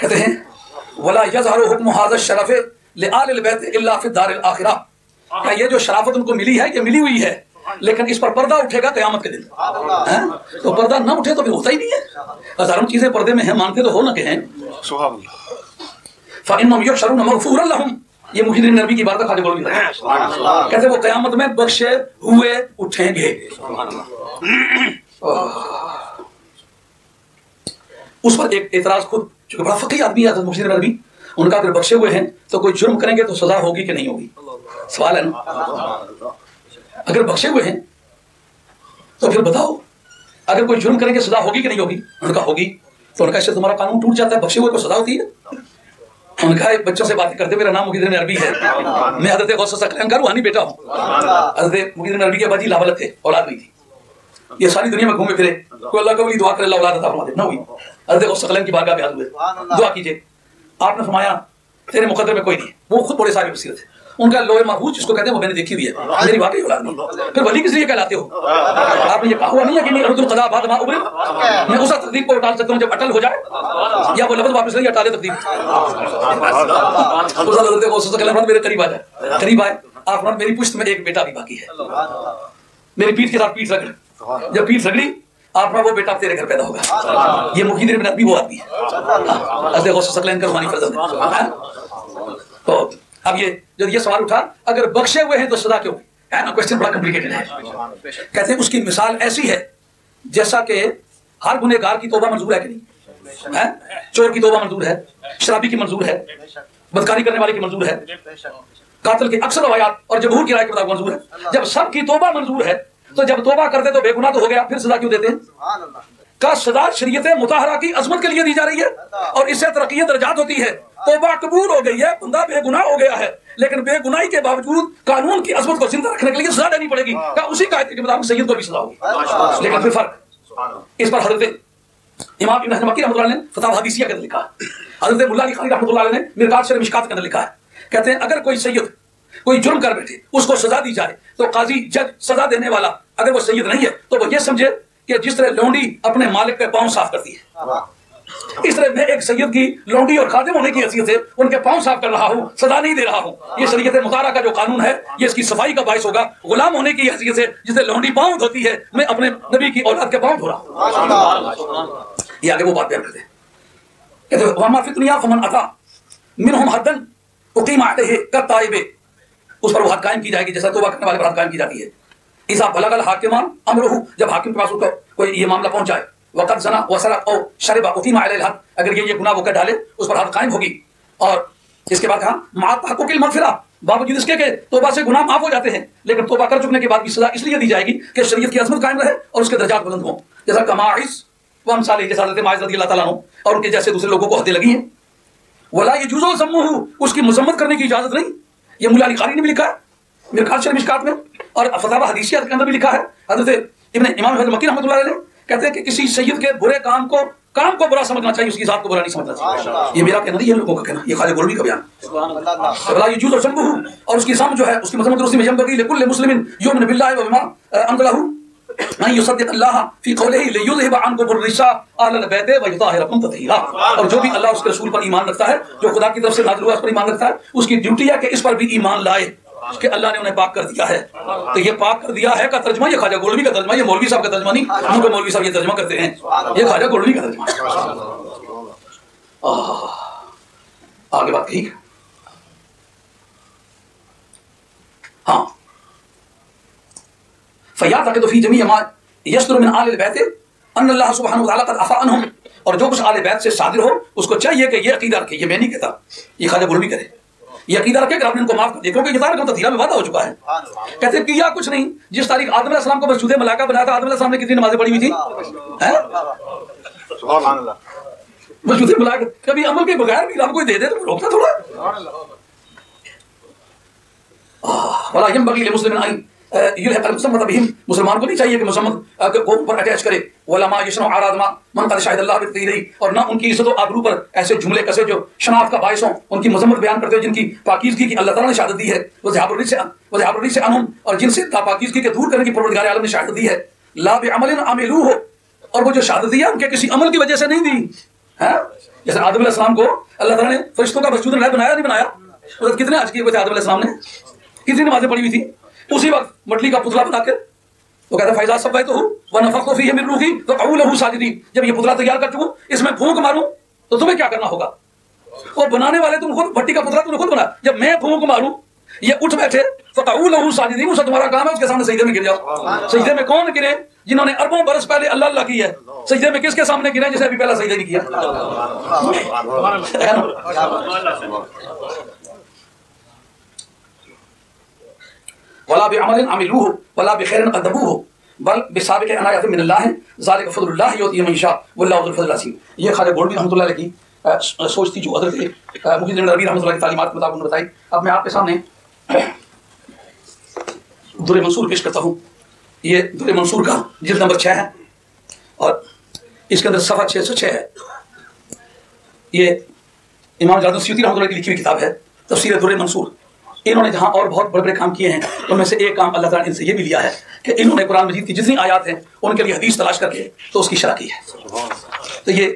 कहते हैं वला यजहरु हुक्म हाज़ा शरफ ले आल बैत इल्ला फ़ी दारिल आखिरा। क्या ये जो शराफत उनको मिली है ये मिली हुई है। लेकिन इस पर पर्दा उठेगा कयामत के दिन। हैं? तो पर्दा ना उठे तो फिर होता ही नहीं है। हज़ारों चीज़ें पर्दे में है मानते तो हो ना के हैं फ़इन्नहुम युहशरुन मग़फ़ूरन लहुम। ये मुहिद्दीन नबी की बात खाली बोल कहते वो कयामत में बख्शे हुए उठेंगे। उस पर एक एतराज़ खुद जो बड़ा फकी आदमी है मुहिद्दीन नबी। उनका अगर बख्शे हुए हैं तो कोई जुर्म करेंगे तो सजा होगी कि नहीं होगी? सवाल है ना? अगर बख्शे हुए हैं तो फिर बताओ, अगर कोई जुर्म करेंगे, सजा होगी कि नहीं होगी? उनका होगी। तो उनका इससे तुम्हारा कानून टूट जाता है, बख्शे हुए को सजा होती है। उनका एक बच्चों से बात करते मेरा नाम मुगिदन अरबी है। मैं हज़रत गौस सकलैन का रूहानी बेटा हूँ। हज़रत मुगिदन अरबी के बाजी लावलत थे औलाद नहीं थी। ये सारी दुनिया में घूमे फिरे। कोई अल्लाह को दुआ करे, अल्लाह औलाद अता ना हुई। हज़रत गौस सकलैन की बारगाह पे हाजिर हुए। दुआ कीजिए। आपने फरमाया तेरे मुकद्दर में कोई नहीं वो खुद बड़े सारी वसीयत है। उनका लोहे महफूज जिसको कहते हैं वो मैंने देखी हुई है। मेरी वाकई औलाद नहीं। फिर वली किस लिए कहलाते हो? आपने ये कहा हुआ नहीं है कि नहीं अरुदुल कदा बाद मा उबरे मैं उस तकदीर को टाल सकता हूँ जब अटल हो जाए? या वो लफ्ज वापस ले या टाले तकदीर? उस मेरे करीब आ जाए। करीब आए। आप मेरी पुश्त में एक बेटा भी बाकी है। मेरी पीठ के साथ पीठ रगड़। जब पीठ रगड़ी आपका वो बेटा, तेरे घर पैदा होगा। ये मुखीद बिन अबी वो आदमी है। है। तो अब ये, जब ये सवाल उठा, अगर बख्शे हुए हैं तो सजा क्यों? है ना? क्वेश्चन बड़ा कॉम्प्लिकेटेड है। कहते हैं, उसकी मिसाल ऐसी है, जैसा कि हर गुनेगार की तोबा मंजूर है कि नहीं? है? चोर की तोबा मंजूर है, शराबी की मंजूर है, बदकारी करने वाले की मंजूर है, कातल की अक्सर रवायात और जमहूर की राय के मुताबिक मंजूर है। जब सब की तोबा मंजूर है तो जब तोबा करते तो बेगुनाह तो हो गया फिर सजा क्यों देते हैं? का सदा शरीयत मुताहरा की अजमत के लिए दी जा रही है और इससे तरक्की दर्जात होती है। तोबा कबूल हो गई है बंदा बेगुनाह हो गया है लेकिन बेगुनाही के बावजूद कानून की अजमत को ज़िंदा रखने के लिए सजा देनी पड़ेगी। का उसी कायदे के मुताबिक सैयद को भी सजा होगी? लेकिन फिर फ़र्क? इस पर हज़रत इमाम इब्न मक्की रहमतुल्लाह ने फतवा हदीसिया के अंदर लिखा हज़रत मुल्ला अली खानी रहमतुल्लाह ने मिरकात शर मिशकात के अंदर लिखा है। कहते हैं अगर कोई सैयद कोई जुर्म कर बैठे उसको सजा दी जाए तो काजी जज सजा देने वाला अगर वो सैयद नहीं है तो वो ये समझे कि जिस तरह लौंडी अपने मालिक के पाँव साफ़ करती है। इस तरह मैं एक सैयद की लौंडी और खादिम होने की हैसियत से उनके पाँव साफ़ कर रहा हूँ सजा नहीं दे रहा हूँ। ये शरीयत मुतारा का जो कानून है ये इसकी सफ़ाई का बायस होगा गुलाम होने की हैसियत से जिसे लौंडी पाँव धोती है मैं अपने नबी की औलाद के पाँव धो रहा हूँ। ये आगे वो बात बयान करते हैं कहते वमा फिर दुनिया फमन अता मिनहुम हद्दन उकीम अलैहि कताइबे उस पर वो हद कायम की जाएगी, जैसा तोबा करने वाले पर कायम की जाती है। इसा बलगल हाकिमान अमरहु जब हाकिम के पास उसको कोई ये मामला पहुँच जाए। वक़्त जना, वसरा ओ शरबा अलैहि हद अगर ये ये गुनाह वो कर डाले, उस पर हद कायम होगी। और इसके बाद कहा मा तहक़ुक़िल मग़फ़िरा, बावजूद इसके के तोबा से गुनाह माफ़ हो जाते हैं, लेकिन तोबा कर चुकने के बाद भी सजा इसलिए दी जाएगी कि शरीयत की अजमत कायम रहे और उसके दर्जात बुलंद हों। जैसा कमाइस वो हम साले जैसा माइज रज़ी अल्लाह अन्हु, और उनके जैसे दूसरे लोगों को हदें लगी हैं। वला यजुज़ु ज़म्मुहु उसकी मजम्मत करने की इजाज़त नहीं। ये मुला अली खारी ने भी लिखा है मेरे खास मिशकात में और फतावा हदीसियात के अंदर भी लिखा है। हज़रत इब्न इमाम हज़रत मक्की रहमतुल्लाह अलैह ने कहते हैं कि किसी सैयद के बुरे काम को काम को बुरा समझना चाहिए उसकी जात को बुरा नहीं समझना चाहिए। ये मेरा कहना नहीं ये लोगों का कहना ये खाली गोलवी का बयान। और शंभू और उसकी सामने जो है उसकी मजम्मत में मुस्लिम युमिन बिल्लाहि और जो भी अल्लाह उसके रसूल पर ईमान रखता है जो खुदा की तरफ़ से नाज़िल हुआ उस पर ईमान रखता है उसकी ड्यूटी है कि इस पर भी ईमान लाए कि अल्लाह ने उन्हें पाक कर दिया है तो ये पाक कर दिया है का तर्जमा ये ख्वाजा गोलवी का तर्जमा ये मौलवी साहब का तर्जमा नहीं उनको मौलवी साहब ये तर्जमा करते हैं ये ख्वाजा गोलवी का तर्जमा आगे बात कही हाँ फैया तो फ़ी जमी यस्तर मिन आल बैत अन अल्लाह सुब्हानहु तआला कद अफा अनहुम और जो कुछ आले बैत से सादिर हो उसको चाहिए कि ये अकीदा रखे ये मैं नहीं कहता ये खाजा गुल करे ये अकीदा रखे आपने इनको माफ़ कर दिया क्योंकि किताब का तथीरा में वादा हो चुका है कहते किया कुछ नहीं जिस तारीख आदम अलैहि को मस्जिद मलाका बनाया था आदम अलैहि ने कितनी नमाजें पढ़ी हुई थी मस्जिद मलाका कभी अमल के बगैर भी रब कोई दे दे तो रोकता थोड़ा वला यंबगी लिमुस्लिमिन अन युलहिक अलमुसम्मत बिहिम मुसलमान को नहीं चाहिए कि मुसम्मत को ऊपर अटैच करे। वलमा यशनु आरादमा मन कद शाहिद अल्लाह बितरी और ना उनकी इज़्ज़त आबरू पर ऐसे जुमले कसे जो शनाफ का बायस हो, उनकी मजम्मत बयान करते हो जिनकी पाकीज़गी की अल्लाह ताला ने शहादत दी है, वो ज़हाबुरी से वो ज़हाबुरी से अनहुम और जिनसे नापाकीज़गी के दूर करने की परवरदिगार आलम ने शहादत दी है। ला बिअमलिन अमिलू हो, और वो जो शहादत दी है, उनके किसी अमल की वजह से नहीं दी। है? जैसे आदम अलैहि को अल्लाह ताला ने फरिश्तों का मस्जिद बनाया, नहीं बनाया? कितने आज किए आदम अलैहि ने? कितनी नमाजें पढ़ी हुई थी? उसी वक्त मटली का पुतला बनाकर वो कहता फैजा सब तो हूँ। वह नफक फ़ी मिन रूही तो अबूल हूँ साजिदी जब ये पुतला तैयार कर चुकूं इसमें फूंक मारूं तो तुम्हें क्या करना होगा? और बनाने वाले तुम खुद भट्टी का पुतला तुमने खुद बना जब मैं फूंक मारूं ये उठ बैठे तो अबूल हूँ साजिदी उसे तुम्हारा काम है उसके सामने सजदे में गिर जाओ। सजदे में कौन गिरे? जिन्होंने अरबों बरस पहले अल्लाह अल्लाह की है। सजदे में किसके सामने गिरे जिसे अभी पहला सजदे नहीं किया? है? वला बिअमलिन अमिलूहु वला बिखैरिन क़दबूहु बल बिसाबिक़ अनायत मिन अल्लाह ज़ालिक फ़ज़लुल्लाह मन यशा वल्लाहु ज़ुल फ़ज़ल अज़ीम ये खालिद गोल्डी रहमतुल्लाह की सोच थी जो हज़रत इब्न रबी रहमतुल्लाह की तालीमात मुताबिक उन्होंने बताई अब मैं आपके सामने दुर मंसूर पेश करता हूँ ये दुर मंसूर का जिल्द नंबर छः है और इसके अंदर सफ़ा छः सौ छः है ये इमाम जादू सयूती रहमतुल्लाह की लिखी हुई किताब है तफसीर दुर मंसूर इन्होंने जहाँ और बहुत बड़े बड़े काम किए हैं उनमें से एक काम अल्लाह ताला इनसे ये भी लिया है कि इन्होंने कुरान मजीद की जितनी आयात हैं, उनके लिए हदीस तलाश करके तो उसकी शरह की है। तो ये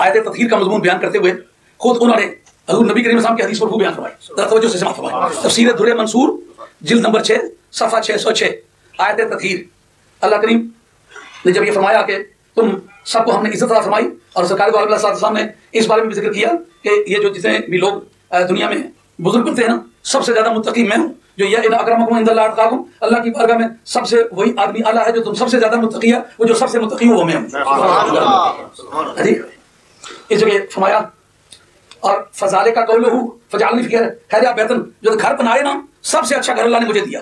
आयत तफहीर का मजमून बयान करते हुए खुद उन्होंने हजूर नबी करीम साहब की हदीस पर बयान करवाई से समात फरमाएँ तफसीर दुर मंसूर, जिल्द नंबर छः सफ़ा छः सौ छः आयत तफहीर अल्लाह करीम ने जब ये फरमाया कि तुम सबको हमने इज़्ज़त फरमाई और सरकार साहब ने इस बारे में भी ज़िक्र किया कि ये जो जितने भी लोग दुनिया में बुज़ुर्ग बनते हैं ना सबसे ज़्यादा मुत्तकी मैं हूँ जो यह अतकाकुम अल्लाह की बारगाह में सबसे वही आदमी आला है जो तुम सबसे ज़्यादा मुत्तकी है वो जो सबसे मुत्तकी हो वो मैं हूँ। अरे इस जगह फरमाया और फजाले का कौल हूँ फजालनी फिर खैर बेतन जो घर बनाए ना सबसे अच्छा घर अल्लाह ने मुझे दिया।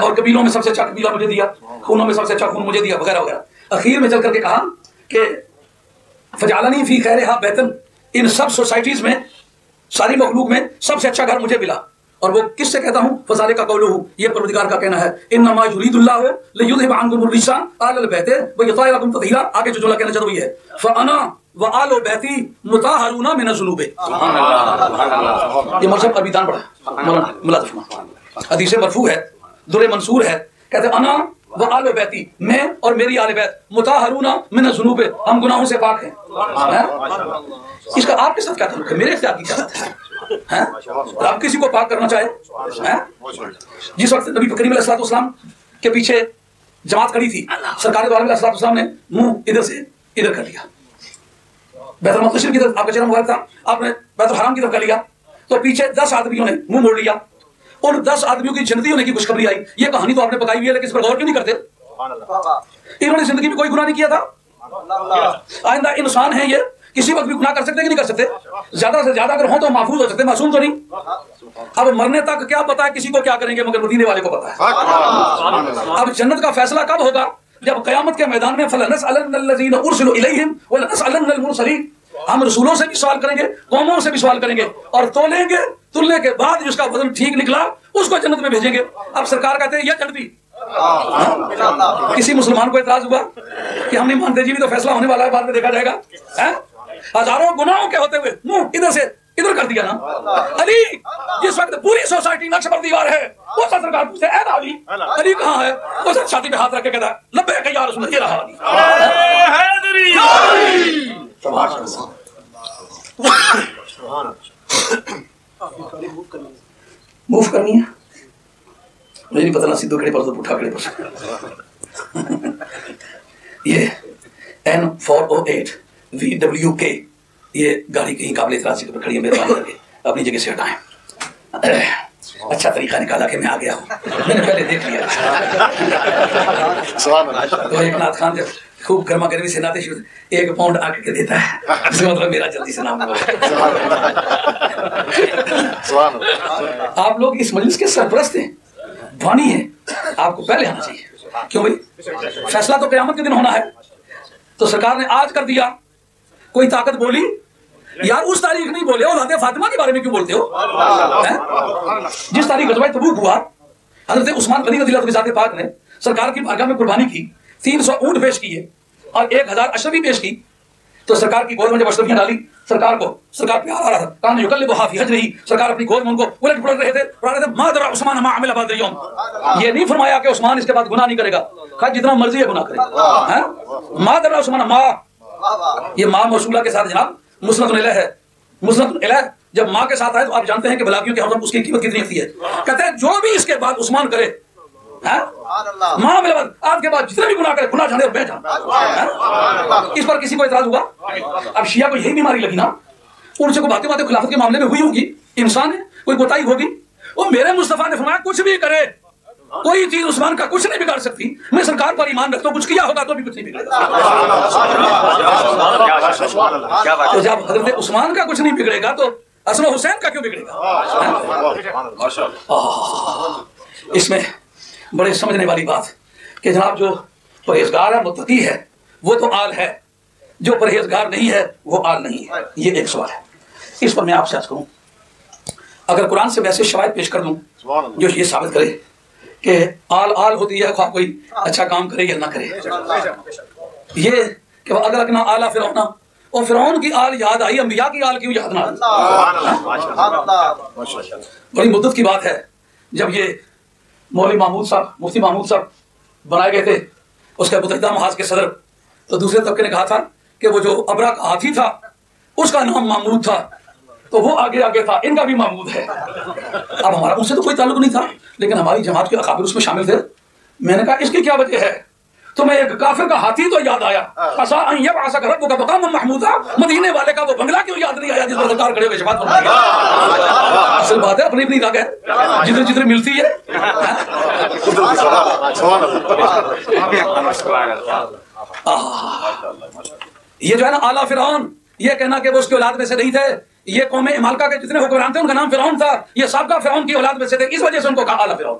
और कबीलों में सबसे अच्छा कबीला मुझे दिया खूनों में सबसे अच्छा खून मुझे दिया वगैरह वगैरह। अखीर में चल करके कहा कि फजालनी फ़ी खैर हा बेतन इन सब सोसाइटीज में सारी मखलूक में सबसे अच्छा घर मुझे मिला। और वो किससे कहता हूँ? फसाले का कौल हूँ ये परवदिगार का कहना है। इन नमा युरीदुल्लाह हो रिसा आलल बैते व यतायकुम ततहीरा आगे जो कहना हूँ। ये फअना व आलो बैती मुताहरुना मिन जुनूबे। ये मज़हब अभी दान पड़ा फरमा हदीस मरफू है, दुर मंसूर है। कहते अना व बैती मैं और मेरी आले बैत। मुताहरुना मिन जुनूबे। हम गुनाहों से पाक हैं। हैं? इसका आपके साथ क्या ताल्लुक है? मेरे की क्या बात है? आप किसी को पाक करना चाहे? जिस वक्त नबी करीम अलैहिस्सलाम के पीछे जमात खड़ी थी, सरकार वाले अलैहिस्सलाम ने मुँह इधर से इधर कर लिया। बैतुल मुक़द्दस की तरफ़ आपका जन्म हुआ था। आपने बैतुल हराम की तरफ़ कर लिया। तो पीछे दस आदमियों ने मुँह मोड़ लिया। उन दस आदमियों की ज़िंदगी होने की खुशखबरी आई। ये कहानी तो आपने पकाई हुई है, लेकिन इस पर गौर क्यों नहीं करते? इन्होंने ज़िंदगी में कोई गुनाह नहीं किया था। आइंदा, इंसान है ये। किसी वक्त भी गुनाह कर सकते कि नहीं कर सकते? ज़्यादा से ज़्यादा अगर हो तो महफूज हो सकते, मासूम तो नहीं। अब मरने तक क्या पता है किसी को क्या करेंगे, मगर मदीने वाले को पता है। अब जन्नत का फैसला कब होगा? जब कयामत के मैदान में फलनस हम रसूलों से भी सवाल करेंगे, कौमों से भी सवाल करेंगे और तोलेंगे। तुलने के बाद जिसका वज़न ठीक निकला उसको जन्नत में भेजेंगे। अब सरकार कहते हैं यह जन्नती किसी मुसलमान को इतराज हुआ कि हम नहीं मानते जी भी तो फैसला होने वाला है बाद में देखा जाएगा। हैं? हज़ारों गुनाहों के होते हुए मुँह इधर से इधर कर दिया ना। अली जिस वक्त पूरी सोसाइटी नक्श पर दीवार है वो सरकार पूछते है अली अली कहाँ है? वो सब छाती पे हाथ रख के कहता है लब्बे के यार उसमें ये रहा अली। हैदरी! मूव करनी है? मुझे नहीं पता ना सिद्धू खड़े पर तो पुठा खड़े पर। ये N four O eight V W के ये गाड़ी कहीं काबिल तराजी पर खड़ी है मेहरबानी करके अपनी जगह से हटाएँ। अच्छा तरीका निकाला कि मैं आ गया हूँ। मैंने पहले देख लिया। तो एक नाथ खान जब खूब गर्मा गर्मी से नाते शुरू एक पाउंड आके के देता है। इसका मतलब मेरा जल्दी से नाम आप लोग इस मजलिस के सरप्रस्त हैं। वानी है। आपको पहले आना चाहिए। क्यों भाई? फैसला तो कयामत के दिन होना है। तो सरकार ने आज कर दिया। कोई ताकत बोली? यार उस तारीख नहीं बोले। औलाद फातिमा के बारे में क्यों बोलते हो? जिस तारीख गजवा तबूक हुआ हज़रत उस्मान गनी रज़ी के पाक ने सरकार की बारगाह में कुर्बानी की तीन सौ ऊँट पेश किए और एक हज़ार अशरफी पेश की। तो सरकार की गोद में जब अशरफियाँ डाली, सरकार को, सरकार प्यार आ रहा था। कान युकल हाफी हज रही सरकार अपनी गोद में उनको उलट पुलट रहे थे रहे थे मादरा उस्मान मा अमिल यौम ये नहीं फरमाया कि उस्मान इसके बाद गुनाह नहीं करेगा। खा जितना मर्ज़ी है गुनाह करे। हैं? मादरा उस्मान, मा। ये माँ मौसूला के साथ जनाब मुस्नद है। मुस्नद जब माँ के साथ आए तो आप जानते हैं कि भलाकियों के हम उसकी कीमत कितनी होती है। कहते हैं, जो भी इसके बाद उस्मान करे हैं माँ मेरे आपके बाद जितने भी गुनाह करे गुनाह जाने और बैठ जाए इस पर किसी को इतराज हुआ अब शिया को यही बीमारी लगी ना उनसे को बातें बातें खिलाफत के मामले में हुई होगी इंसान है कोई कोताही होगी वो मेरे मुस्तफ़ा ने फरमाया कुछ भी करे कोई चीज़ उस्मान का कुछ नहीं बिगाड़ सकती मैं सरकार पर ईमान रखता हूँ कुछ किया होगा तो भी कुछ नहीं बिगड़ेगा तो जब हज़रत उस्मान का कुछ नहीं बिगड़ेगा तो असलो हुसैन का क्यों बिगड़ेगा इसमें बड़े समझने वाली बात कि जनाब जो परहेजगार है मुत्तकी है वो तो आल है। जो परहेजगार नहीं है वो आल नहीं है। ये एक सवाल है। इस पर मैं आपसे अर्ज़ करूँ अगर कुरान से वैसे शवायद पेश कर दूँ जो ये साबित करे कि आल आल होती है ख्वाह कोई अच्छा काम करे या ना करे। ये कि अगर अगना आला फिर और फिरौन की आल याद आई अंबिया की आल क्यों याद ना आई? बड़ी मुद्दत की बात है जब ये मौली महमूद साहब, मुफ्ती महमूद साहब बनाए गए थे, उसके मुतहदा महाज के सदर। तो दूसरे तबके ने कहा था कि वो जो अबरा का हाथी था, उसका नाम महमूद था। तो वो आगे आगे था, इनका भी महमूद है। अब हमारा उनसे तो कोई ताल्लुक नहीं था, लेकिन हमारी जमात के अकाबिर उसमें शामिल थे। मैंने कहा, इसकी क्या वजह है? तो मैं एक काफिर का हाथी तो याद आया। असा अयब आसा का रब्बु का मकाम महमूदा। मदीने वाले का वो बंगला क्यों याद नहीं आया जिस पर सरकार खड़े हुए शबात फरमाई असल बात है अपनी अपनी राग है। जितनी जितनी मिलती है। अल्लाह ये जो है ना आला फिरौन ये कहना कि वो उसकी औलाद में से नहीं थे। ये कौम इमालका के जितने हुक्मरान थे उनका नाम फिरौन था। ये सबका फिरौन की औलाद में से थे। इस वजह से उनको कहा आला फिरौन।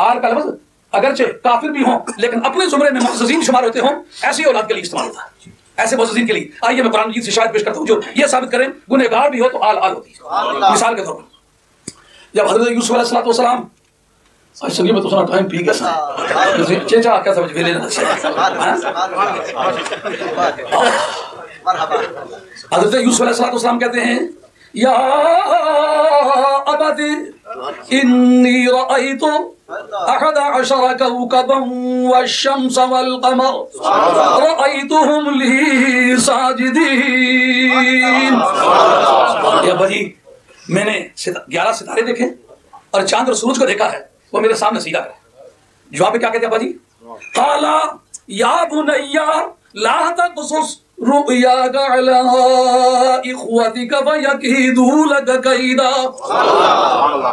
आल का लफ्ज? अगरचे काफिर भी हों लेकिन अपने जुमरे में मुअज्जिन शुमार होते हों ऐसी औलाद के लिए इस्तेमाल होता है। ऐसे मुअज्जिन के लिए। आइए मैं कुरान मजीद से शायद पेश करता हूँ जो ये साबित करें गुनहगार भी हो तो आल आल होती है। मिसाल के तौर पर। जब हज़रत यूसुफ सलाम आज संगी में तो सुना टाइम पी गया चेचा क्या समझ वेले ना हज़रत यूसुफ कहते हैं या अबदी इन्नी रअयतु अहद अशर कौकबन वश्शम्स वल्कमर रअयतुहुम ली साजिदीन या बजी मैंने ग्यारह सितारे देखे और चाँद और सूरज को देखा है वो मेरे सामने सीधा है। जवाब में क्या कहते हैं बाजी काला या बुनैया ला तक़सुस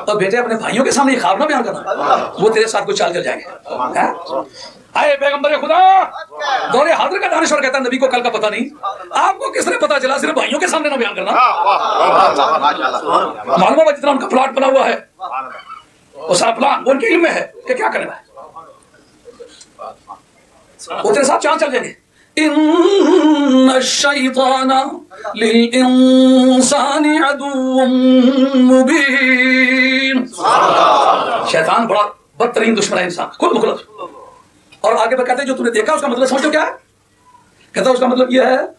तो बेटे अपने भाइयों के सामने ये ख्वाब ना बयान करना वो तेरे साथ कुछ चाल चल जाएँगे हैं? आए पैगंबर खुदा दौरे हाजिर का दानश्वर कहता है नबी को कल का पता नहीं आपको किसने पता चला सिर्फ़ भाइयों के सामने ना बयान करना मालूम हुआ जितना उनका प्लॉट बना हुआ है वो सारा प्लान वो उनके इल्म में है कि क्या करना है वो तेरे साथ चाँद चल जाएँगे इन शैतान लिल अदुव्वुम मुबीन शैतान बड़ा बदतरीन दुश्मन है इंसान खुद मुखलत और आगे बताते जो तूने देखा उसका मतलब समझो क्या है कहता उसका मतलब यह है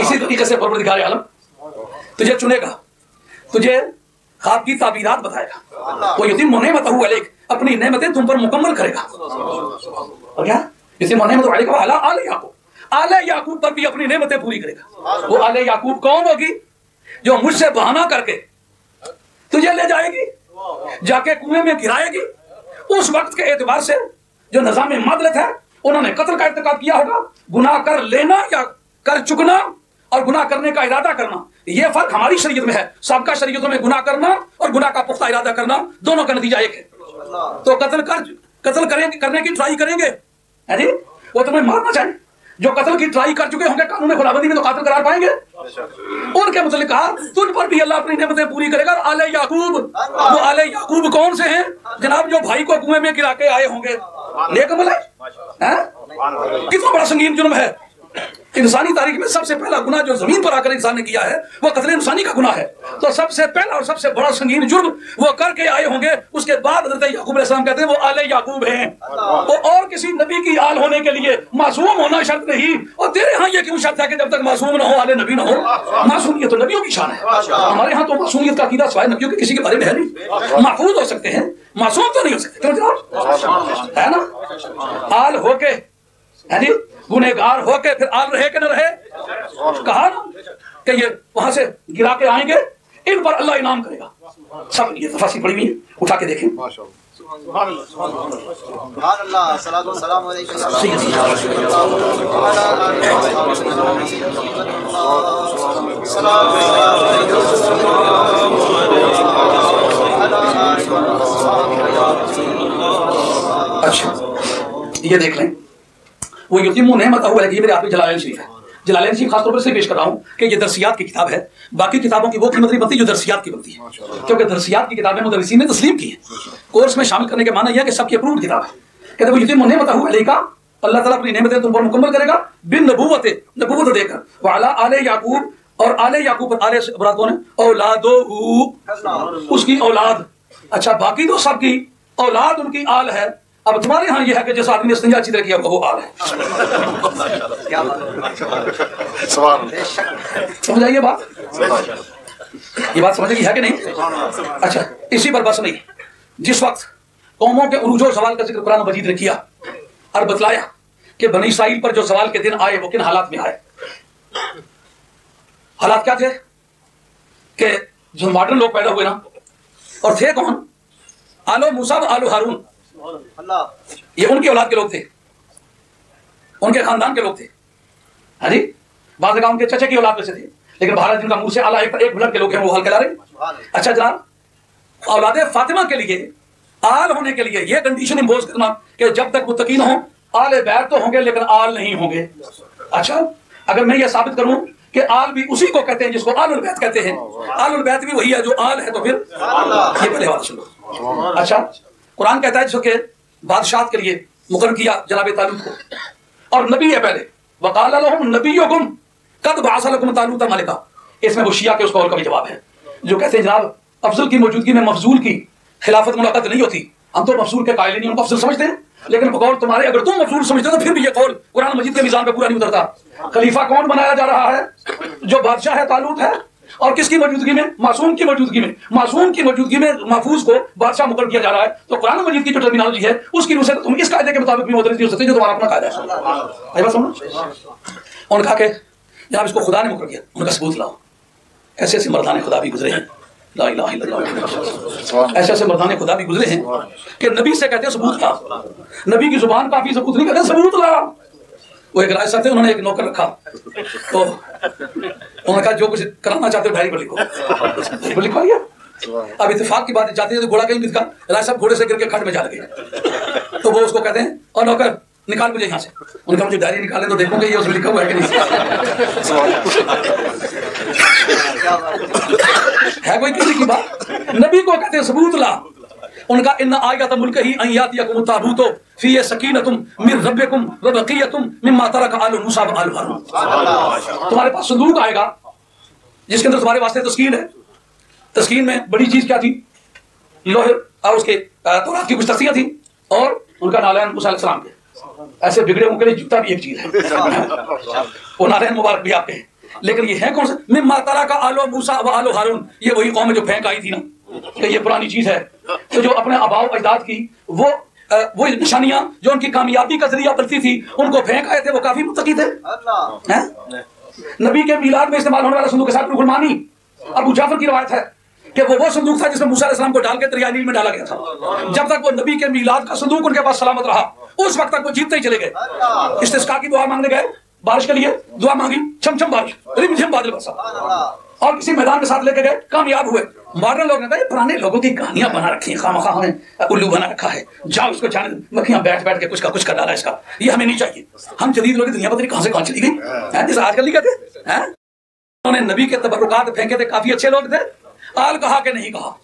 इसी हकीकत से परवरदिगार आलम तुझे चुनेगा तुझे खाब की ताबीरात बताएगा वो यतीम नेमत हुआ लेक अपनी नेमतें तुम पर मुकम्मल करेगा और क्या यतीम नेमत वाले का आला आले याकूब आले याकूब पर भी अपनी नेमतें पूरी करेगा वो आले याकूब कौन होगी जो मुझसे बहाना करके तुझे ले जाएगी, जाके कुएँ में गिराएगी। उस वक्त के एतबार से जो निज़ाम मदलत है, उन्होंने कत्ल का इरतकाब किया होगा। गुनाह कर लेना या कर चुकना और गुनाह करने का इरादा करना यह फ़र्क हमारी शरीयत में है। सबका शरीयतों में गुनाह करना और गुनाह का पुख्ता इरादा करना, दोनों का नतीजा एक है। तो कत्ल कर, कत्ल करेंगे करने की ट्राई करेंगे। है जी? वो तुम्हें मारना चाहे जो कत्ल की ट्राई कर चुके होंगे कानून खुलाबंदी में तो कतल करार पाएँगे। उनके मुतलिक कहा, तुझ पर भी अल्लाह अपनी नेमतें पूरी करेगा आले याकूब, वो आले याकूब कौन से हैं? जनाब, जो भाई को कुएँ में गिरा के आए होंगे। नेक है? कितना बड़ा संगीन जुर्म है। इंसानी तारीख में सबसे पहला गुना जो ज़मीन पर आकर इंसान ने किया है वो कत्ल इंसानी का गुना है। तो सबसे पहला और सबसे बड़ा संगीन जुर्म वो करके आए होंगे। उसके बाद हज़रत याकूब कहते हैं वो आले याकूब हैं। वो और किसी नबी की आल होने के लिए मासूम होना शर्त नहीं। और तेरे यहाँ ये क्यों शर्त है कि जब तक मासूम ना हो आले नबी ना हो? मासूमियत तो नबियों की शान है। हमारे यहाँ तो मासूमियत का कीदा सवाए नबियों के किसी के बारे में है नहीं। महफूज हो सकते हैं मासूम तो नहीं हो सकते। है ना? आल होके है गुनेगार होके फिर आल रहे के न रहे? कहा ना कि ये वहाँ से गिरा के आएँगे इन पर अल्लाह इनाम करेगा। सब ये तफासी पड़ी हुई है उठा के देखें। है, है। अच्छा ये देख लें। वो यतीम नेमत हुआ है कि ये मेरे आप जलालैन शरीफ है। जलालैन शरीफ खासतौर पर इसलिए पेश कर रहा हूँ कि ये दरसियात की किताब है। बाकी किताबों की वो कीमत नहीं बनती जो दरसियात की बनती है। क्योंकि दरसियात की किताबें मुदरसी ने तस्लीम की है। कोर्स में शामिल करने के माना यह कि सबकी अप्रूव किताब है। कहते वो यतीम नेमत हुआ है अल्लाह ताला अपनी नेमतें तुम पर मुकम्मल करेगा बिन नबूवत नबूवत देकर वाला आले याकूब और आले याकूब पर आले से कौन है? औलादो उसकी औलाद। अच्छा बाकी तो सबकी औलाद उनकी आल है। अब तुम्हारे यहाँ यह है कि जिस आदमी ने इस्तिंजा अच्छी तरह किया वो आल है? समझ आइए बात? ये बात समझ है कि नहीं? अच्छा इसी पर बस नहीं। जिस वक्त कौमों के उरूजो सवाल का ज़िक्र कुरान मजीद ने किया और बतलाया कि बनी इसराइल पर जो सवाल के दिन आए वो किन हालात में आए? हालात क्या थे? कि जो मॉडर्न लोग पैदा हुए ना और थे कौन? आलो मूसा आलो हारून। ये उनकी औलाद के लोग थे। उनके खानदान के लोग थे। हाँ जी? बाद उनके चचे की औलाद में से थे। लेकिन भारत जिनका मुँह से आला एक एक ब्लड के लोग हैं वो हाल कहला रहे अच्छा जनाब औलाद फातिमा के लिए आल होने के लिए ये कंडीशन इम्पोज करना कि जब तक मुतकीन हो आल बैत तो होंगे लेकिन आल नहीं होंगे। अच्छा अगर मैं ये साबित करूँ कि आल भी उसी को कहते हैं जिसको आल बैत कहते हैं। आल बैत भी वही है जो आल है तो फिर ये पहले बात सुनो। अच्छा कुरान कहता है जिसके बादशाह के लिए मुकर किया जनाब तालुत को। और नबी है पहले। वकाल नबी गुम कद बासलकुम तालुत मालिका। इसमें वो शिया के उसका और का भी जवाब है। जो कहते हैं, जनाब, अफजल की मौजूदगी में मफजूल की खिलाफत मुलाकात नहीं होती। हम तो मफजूल के कायल नहीं, उनको अफजल समझते हैं। लेकिन बकौल तुम्हारे, अगर तुम मफजूल समझते हो तो फिर भी ये कौल कुरान मजीद के मिजान पे पूरा नहीं उतरता। खलीफा कौन बनाया जा रहा है? जो बादशाह है, तालुत है और किसकी मौजूदगी में? मासूम की मौजूदगी में। मासूम की मौजूदगी में महफूज को बादशाह मुकर किया जा रहा है। तो कुरान मजीद की जो टर्मिनोलॉजी है, उसकी रूह से तुम इस कायदे के मुताबिक भी मुदरस हो सकते जो तुम्हारा अपना कायदा है। उन्होंने कहा कि जनाब इसको खुदा ने मुकर किया, उनका सबूत लाओ। ऐसे ऐसे मर्दाने खुदा भी गुजरे हैं। ऐसे ऐसे मर्दाने खुदा भी गुजरे हैं कि नबी से कहते हैं सबूत ला नबी की ज़ुबान काफ़ी सबूत नहीं, कहते सबूत ला वो एक साहब थे उन्होंने एक नौकर रखा। तो उन्होंने कहा, जो कुछ कराना चाहते हो डायरी पर लिखो। पर लिखवा लिया। अब इतफाक की बात जाती है तो घोड़ा कहीं दिखा राय साहब घोड़े से गिर के खट में जा लगे तो वो उसको कहते हैं, और नौकर, निकाल मुझे यहाँ से। उनका मुझे डायरी निकाले तो देखोगे, ये उसमें लिखा हुआ है कि नहीं? है कोई किसी की बात? नबी को कहते हैं, सबूत ला। उनका इन आएगा तो मुल्क ही अयात यकुम ताबूतो फ़ी सकीनतुम मिन रब्बिकुम व बकियतुम मिम्मा तरक आलु मूसा आलु तुम्हारे पास संदूक आएगा जिसके अंदर तुम्हारे वास्ते तस्कीन है। तस्कीन में बड़ी चीज़ क्या थी? लोहे और उसके अ, तौरात की कुछ तस्तियाँ थी और उनका नारायण मूसा के। ऐसे बिगड़े मुँह के लिए जूता भी एक चीज़ है। वो नारायण मुबारक भी आपके हैं। लेकिन ये है कौन सा? मैं मातारा का आलो मूसा व आलो हारून। ये वही कौम है जो फेंक आई थी ना। कि ये पुरानी चीज़ है। तो जो अपने अबाव अजदाद की वो वो निशानियाँ जो उनकी कामयाबी का ज़रिया बनती थी उनको फेंक आए थे वो काफ़ी मुतकी थे। नबी के मिलाद में इस्तेमाल होने वाला संदूक के साथ रुखमानी अबू जाफ़र की रवायत है कि वो वो संदूक था जिसमें मूसा को डाल के दरिया नील में डाला गया था। जब तक वो नबी के मिलाद का संदूक उनके पास सलामत रहा उस वक्त तक वो जीतते ही चले गए। इस्तिस्का की दुआ मांगने गए। बारिश के लिए दुआ मांगी। छम छम बारिश रिमझिम बादल बरसा। और किसी मैदान के साथ लेके गए कामयाब हुए। मॉडर्न लोग ने कहा पुराने लोगों की कहानियाँ बना रखी हैं खामा खामा ने उल्लू बना रखा है। जाओ इसको जाने मक्खियाँ बैठ बैठ के कुछ का कुछ कर डाला इसका। ये हमें नहीं चाहिए। हम जदीद लोग दुनिया पता नहीं कहाँ से कहाँ चली गई? हैं जैसे आजकल नहीं कहते? हैं? उन्होंने नबी के तबरुकात फेंके थे काफ़ी अच्छे लोग थे। आल कहा के नहीं कहा?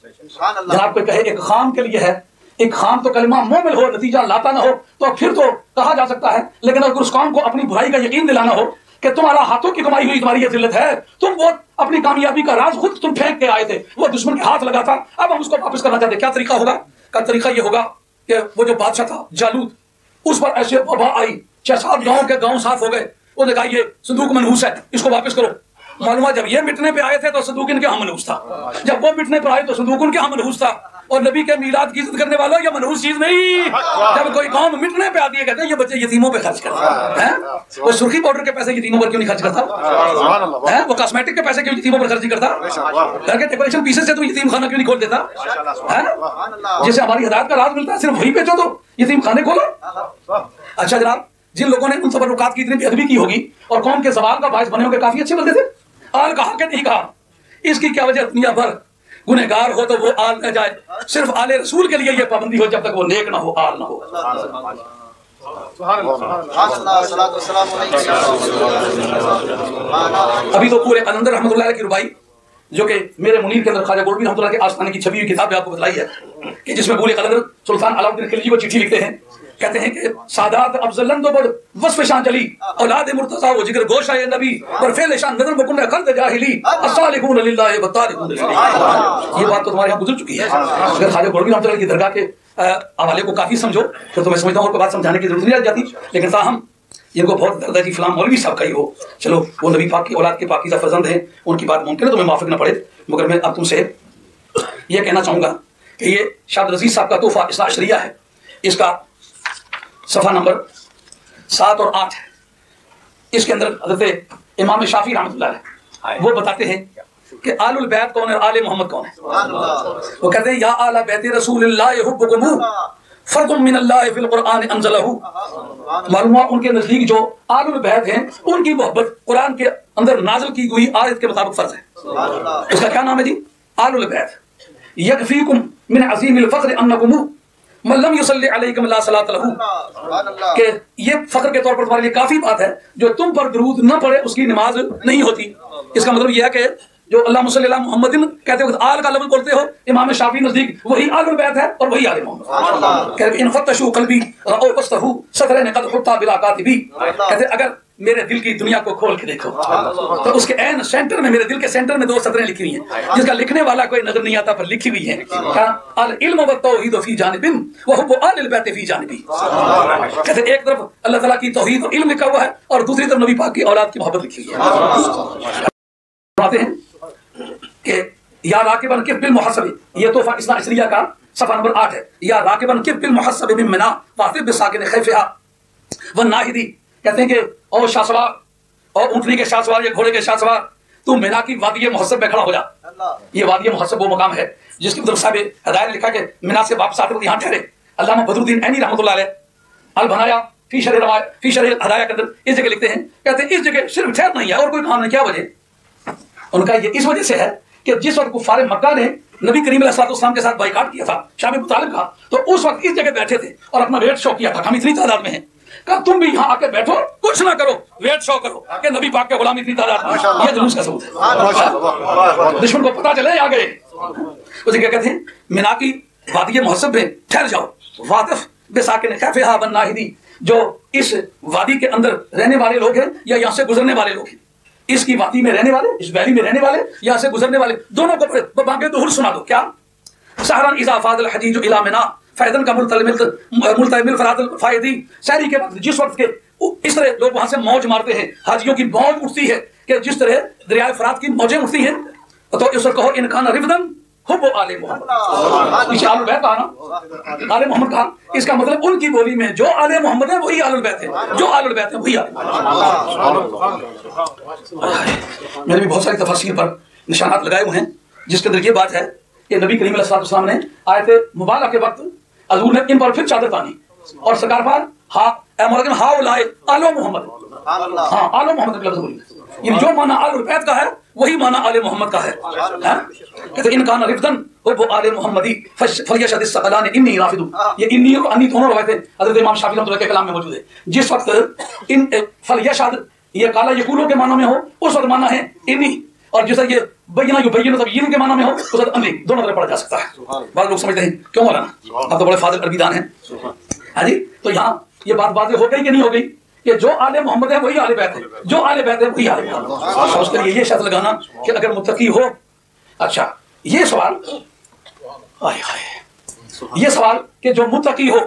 जनाब कोई कहे एक खाम के लिए है एक खाम तो कलमा मोमिल हो नतीजा लाता ना हो तो फिर तो कहा जा सकता है। लेकिन अगर उस कौम को अपनी बुराई का यकीन दिलाना हो कि तुम्हारा हाथों की कमाई हुई, तुम्हारी ये जिल्लत है। तुम वो अपनी कामयाबी का राज खुद तुम फेंक के आए थे। वो दुश्मन के हाथ लगा था। अब हम उसको वापस करना चाहते क्या तरीका होगा? का तरीका ये होगा कि वो जो बादशाह था, जालूद, उस पर ऐसे वबा आई। छह सात गाँव के गाँव साफ़ हो गए। उसने कहा ये संदूक मनहूस है, इसको वापस करो। मालूम जब ये मिटने पे आए थे तो संदूक इनके यहाँ मनहूस था। जब वो मिटने पे आए तो संदूक उनके यहाँ मनहूस था। और नबी के मीलाद की इज़्ज़त करने वालों ये मनहूस चीज़ नहीं। जब कोई कौम मिटने पे आती है कहते हैं ये बच्चे यतीमों पे खर्च करता है। वो सुर्खी पाउडर के पैसे यतीमों पर क्यों नहीं खर्च करता? है? वो कॉस्मेटिक के पैसे क्यों यतीमों पर खर्च नहीं करता? घर के डेकोरेशन पीसेस से तो यतीम खाना क्यों नहीं खोल देता? है? ना जैसे हमारी हदायत का राज मिलता है सिर्फ़ वही बेचो तो यतीम खाने खोलो। अच्छा जनाब जिन लोगों ने उन तबरुकात की इतनी बेअदबी की होगी और कौम के सवाल का बायस बने होंगे काफ़ी अच्छे बंदे थे। आल कहा कि नहीं कहा? इसकी क्या वजह दुनिया भर गुनहगार हो तो वो आल न जाए। सिर्फ़ आले रसूल के लिए ये पाबंदी हो, जब तक वो नेक ना हो, आल ना हो। अभी तो पूरे कलंदर रहमतुल्लाह की रुबाई, जो कि मेरे मुनीर के अंदर ख्वाजा गोल्डी रहमतुल्लाह के आस्थाने की छवी हुई किताब आपको बताई है, कि जिसमें बूले कलंदर सुल्तान अलाउद्दीन खिलजी को चिट्ठी लिखते हैं। कहते हैं कि सादात अफजलन दो बड़ वस्फ शान चली। औलाद मुर्तजा वो ज़िक्र गोशा ये नबी और फेल शान नज़र मुकुन खल्द जाहिली। अस्सालिकून लिल्लाह व तारिकून ये बात तो तुम्हारे यहाँ गुजर चुकी है। अगर ख्वाजा गोल्डी रहमतुल्लाह की दरगाह के हवाले को काफ़ी समझो तो मैं समझता हूँ और बात समझाने की ज़रूरत नहीं जाती। लेकिन ताहम, इनको बहुत दर्द है कि फलाम मौलवी साहब का ही हो। चलो, वो नबी पाक की, औलाद के पाकिजा फर्जंद हैं, उनकी बात मुमकिन है तुम्हें माफिक ना पड़े, मगर मैं अब तुमसे ये कहना चाहूँगा कि ये शाद रजीज साहब का तोहफा इसना अशरिया है। इसका सफ़ा नंबर सात और आठ इसके अंदर हज़रत इमाम शाफी रहमतुल्लाह वो बताते हैं कि आलुल बैत कौन है आले मोहम्मद कौन है। वो कहते हैं या आला बैत रसूलुल्लाह फिल मालूम हुआ उनके नज़दीक जो आलुल बैत हैं उनकी मोहब्बत कुरान के अंदर नाजिल की हुई आयत के मुताबिक फ़र्ज़ है। इसका क्या नाम है जी? आलुल बैत। यकफीकुम मिन अजीमिल फख्र अन्नकुम। मन लम युसल्ली अलैकुम ला सलात लहू। कि ये फख्र के तौर पर तुम्हारे लिए काफ़ी बात है जो तुम पर दरूद न पड़े उसकी नमाज़ नहीं होती। इसका मतलब यह है कि जो अल्लाह मुसल्ला मोहम्मदिन कहते हो आल का लफ्ज बोलते हो इमाम शाफी नज़दीक वही आल बैत है और वही आल मोहम्मद। कहते अगर मेरे दिल की दुनिया को खोल के देखो। तो उसके एन सेंटर में मेरे दिल के सेंटर में दो सदरें लिखी हुई हैं जिसका लिखने वाला कोई नज़र नहीं आता पर लिखी हुई है। क्या अल इल्म व तौहीद फ़ी जानिबिन व हुब्बु अल बैत फ़ी जानिबी। कहते एक तरफ़ अल्लाह ताला की तौहीद और इल्म लिखा हुआ है और दूसरी तरफ़ नबी पाक की औलाद की मोहब्बत लिखी हुई है। बातें हैं कि या राकिबन किफ बिल मुहस्सबी ये तोहफा इस्ना इसरिया का सफ़ा नंबर आठ है। या राकिबन किफ बिल मुहस्सबी मिन मिना वातिब बिसाकिन खैफिहा व नाहिदी। कहते हैं कि ओ शासवार और ऊँटनी के शासवार या घोड़े के शासवार तू मिना की वादी मुहस्सब में खड़ा हो जा। ये वादी मुहस्सब वो मकाम है जिसकी मतलब साहब हदायत लिखा कि मिना से वापस आते यहाँ ठहरे। अल्लामा बदरुद्दीन ऐनी रहमतुल्लाह अलैह। अल बनाया फ़ी शर फ़ी शर हदाया के अंदर इस जगह लिखते हैं। कहते हैं इस जगह सिर्फ़ ठहर नहीं है और कोई काम नहीं क्या वजह? उनका ये इस वजह से है कि जिस वक्त कुफार मक्का ने नबी करीम अलैहिस्सलाम के साथ बाइकाट किया था शामी मुतालिब का तो उस वक्त इस जगह बैठे थे और अपना वेट शो किया था। हम इतनी तादाद में हैं। कहा तुम भी यहाँ आके बैठो कुछ ना करो वेट शो करो कि नबी पाक के गुलाम इतनी तादाद ये जुलूस का सबूत है। दुश्मन को पता चले आ गए उसे क्या कहते हैं? मिना की वादी मुहसब में ठहर जाओ। वाकफ बेसाकिन कैफ़े हा बन नाहिदी। जो इस वादी के अंदर रहने वाले लोग हैं या यहाँ से गुजरने वाले लोग हैं? इसकी वादी में रहने वाले इस वैली में रहने वाले यहाँ से गुजरने वाले दोनों को बांके दोहर सुना दो क्या? सहरन इजा फादल हजीज इला मिना। फैदन का मुल्तमिल फरादल फायदी शहरी के वक्त जिस वक्त के इस तरह लोग वहाँ से मौज मारते हैं हाजियों की मौज उठती है कि जिस तरह दरिया फरात की मौजें उठती हैं तो इसे कहो इनकान रिफदन हो वो आले मोहम्मद। पीछे आलुल बैत कहा ना? आले मोहम्मद कहा। इसका मतलब उनकी बोली में जो आले मोहम्मद है वही आलुल बैत है। जो आलुल बैत है वही आले मैंने भी बहुत सारी तफासिर पर निशानात लगाए हुए हैं जिसके अंदर ये बात है कि नबी करीम अलैहिस्सलाम ने आए थे मुबारक के वक्त हजूर ने इन पर फिर चादर तानी। और सरकार पर हा मौलाना हा उलाए आलो मोहम्मद। हाँ आलो मोहम्मद लफ्ज बोली यानी जो माना आलुल बैत का है वही माना आले मोहम्मद का है। हैं? कहते इन काना रिफदन वो आले मोहम्मदी फलियशद सकलान इन्नी राफिदु ये इन्नी और अन्नी दोनों रवायतें हज़रत इमाम शाफी रहमतुल्लाह के कलाम में मौजूद है। जिस वक्त इन फलियशद ये काला यकूलों के मानों में हो उस वक्त माना है इन्नी। और जिस ये बैना यू बैन तब yin के मानों में हो उस वक्त अन्नी दोनों तरह पढ़ा जा सकता है। बाद लोग समझते हैं क्यों मौलाना? आप तो बड़े फादर अरबीदान हैं। हाँ जी तो यहाँ ये बात बातें हो गई कि नहीं हो गई? कि जो आले मोहम्मद है वही आले बैत है। जो आले बैत है वही आले उसके लिए ये शर्त लगाना कि अगर मुतकी हो अच्छा ये सवाल हाय हाय। ये सवाल कि जो मुतकी हो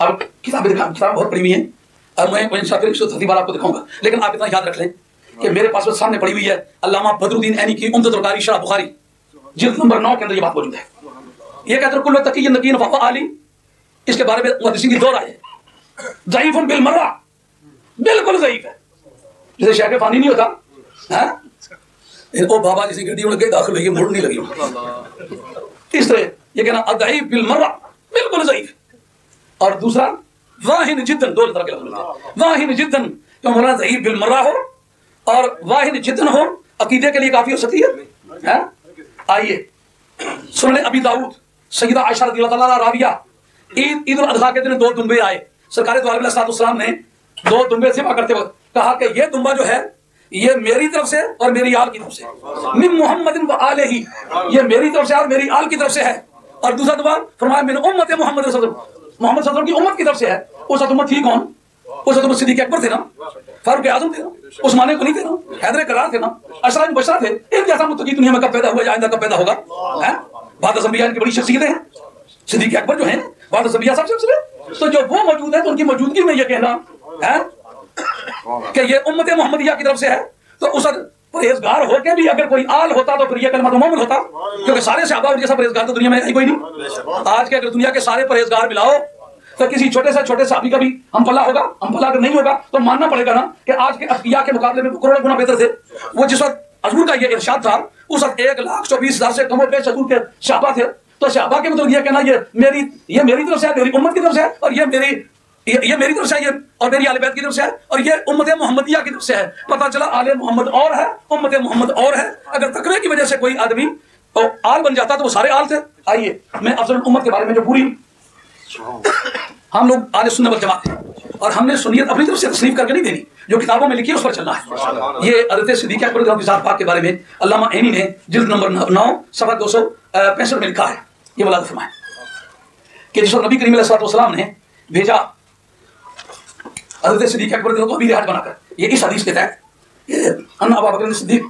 अब किताबें किताब बहुत हुई है। और मैं फिर तरतीब आपको दिखाऊँगा। लेकिन आप इतना याद रख लें। कि मेरे पास वो सामने पड़ी हुई है। अल्लामा बदरुद्दीन ऐनी की उम्दत कारी शरा बुखारी। जिल्द नंबर नौ के अंदर ये बात मौजूद है। ये कहते हैं, कुल्लु तकी नकीन वफा आली। इसके बारे में मुहद्दिसीन की दो राय है ज़ईफ बिल मर्रा। बिल्कुल ज़ईफ है। जैसे शहर पानी नहीं होता। हैं? ओ बाबा जिसे गड्डी उड़ गई, दाखिल हुई मुड़ नहीं लगी तरह ये कहना अदईफ बिल मर्रा। बिल्कुल ज़ईफ और दूसरा, वाहिन जिद्दन, दो तरह के वाहिन जिद्दन तो मौलाना ज़ईफ बिल मर्रा हो। और वाहिन जिद्दन हो अकीदे के लिए काफ़ी हो सकती है। हैं? आइए। सुन ले अभी दाऊद, सईदा आयशा रज़ी अल्लाह ईद उल अजहा के दिन दो दुम्बे आए। सरकार द्वारा ने दो दुम्बे सेवा करते वक्त कहा कि ये दुम्बा जो है, ये मेरी तरफ़ से और मेरी आल की तरफ़ से। मिन मोहम्मद आले ही ये मेरी तरफ़ से और मेरी आल की तरफ़ से है। और दूसरा दुआ, फरमाया, मिन उम्मत मोहम्मद मोहम्मद सल्लल्लाहु की उम्मत की तरफ़ से है। उस उम्मत थी कौन? उस उम्मत सिद्दीक अकबर थे ना? फारूक आज़म थे ना? उस्मान गनी थे ना? हैदर करार थे ना? अशराफ बशरा थे? इन जैसा मुत्तकी दुनिया में कब पैदा हुआ आइंदा कब पैदा होगा? हैं? बाद अजम्बिया की बड़ी शख्सियतें हैं। सिद्दीक अकबर जो हैं, बाद अजम्बिया सब सिलसिले। तो जो वो मौजूद है तो उनकी मौजूदगी में ये कहना है कि ये उम्मत मोहम्मदिया की तरफ़ से है। तो उस परहेजगार होके भी अगर कोई आल होता तो फिर यह कलमा तो मोमिन होता। क्योंकि सारे शहबा और जैसा परहेजगार तो दुनिया में है कोई नहीं। आज के अगर दुनिया के सारे परहेजगार मिलाओ तो किसी छोटे से छोटे साहबी का भी हम पल्ला होगा? हम पल्ला अगर नहीं होगा तो मानना पड़ेगा ना कि आज के अफिया के मुकाबले में करोड़ों गुना बेहतर थे। वो जिस वक्त हजूर का ये इरशाद था उस वक्त एक लाख चौबीस हज़ार से कमो पेश हजूर के शहबा थे। तो शहबा के मतलब ये कहना ये मेरी ये मेरी तरफ़ से है मेरी उम्मत की तरफ़ से है और ये मेरी ये, ये मेरी तरफ़ से है ये और मेरी आले बैत की तरफ़ से है और ये उम्मत मोहम्मदिया की तरफ़ से है। पता चला आले मोहम्मद और है उम्मत मोहम्मद और है। अगर तकवे की वजह से कोई आदमी तो आल बन जाता तो वो सारे आल थे। आइए मैं अफजल उम्मत के बारे में जो पूरी हम लोग आले सुन्नत वल जमात हैं। और हमने सुनियत अपनी तरफ़ से तस्लीफ करके नहीं देनी। जो किताबों में लिखी है उस पर चलना है। ये हज़रत सिद्दीक अकबर रज़ियल्लाहु पाक के बारे में अल्लामा ऐनी ने जिल्द नंबर नौ सफ़ा दो सौ पैंसठ में लिखा है। ये मुलाद फरमाए। कि जिस नबी करीम सलाम ने भेजा हज़रत सिद्दीक अकबर को अमीर हज बनाकर। ये इस हदीस के तहत अन्ना अबू बकर सिद्दीक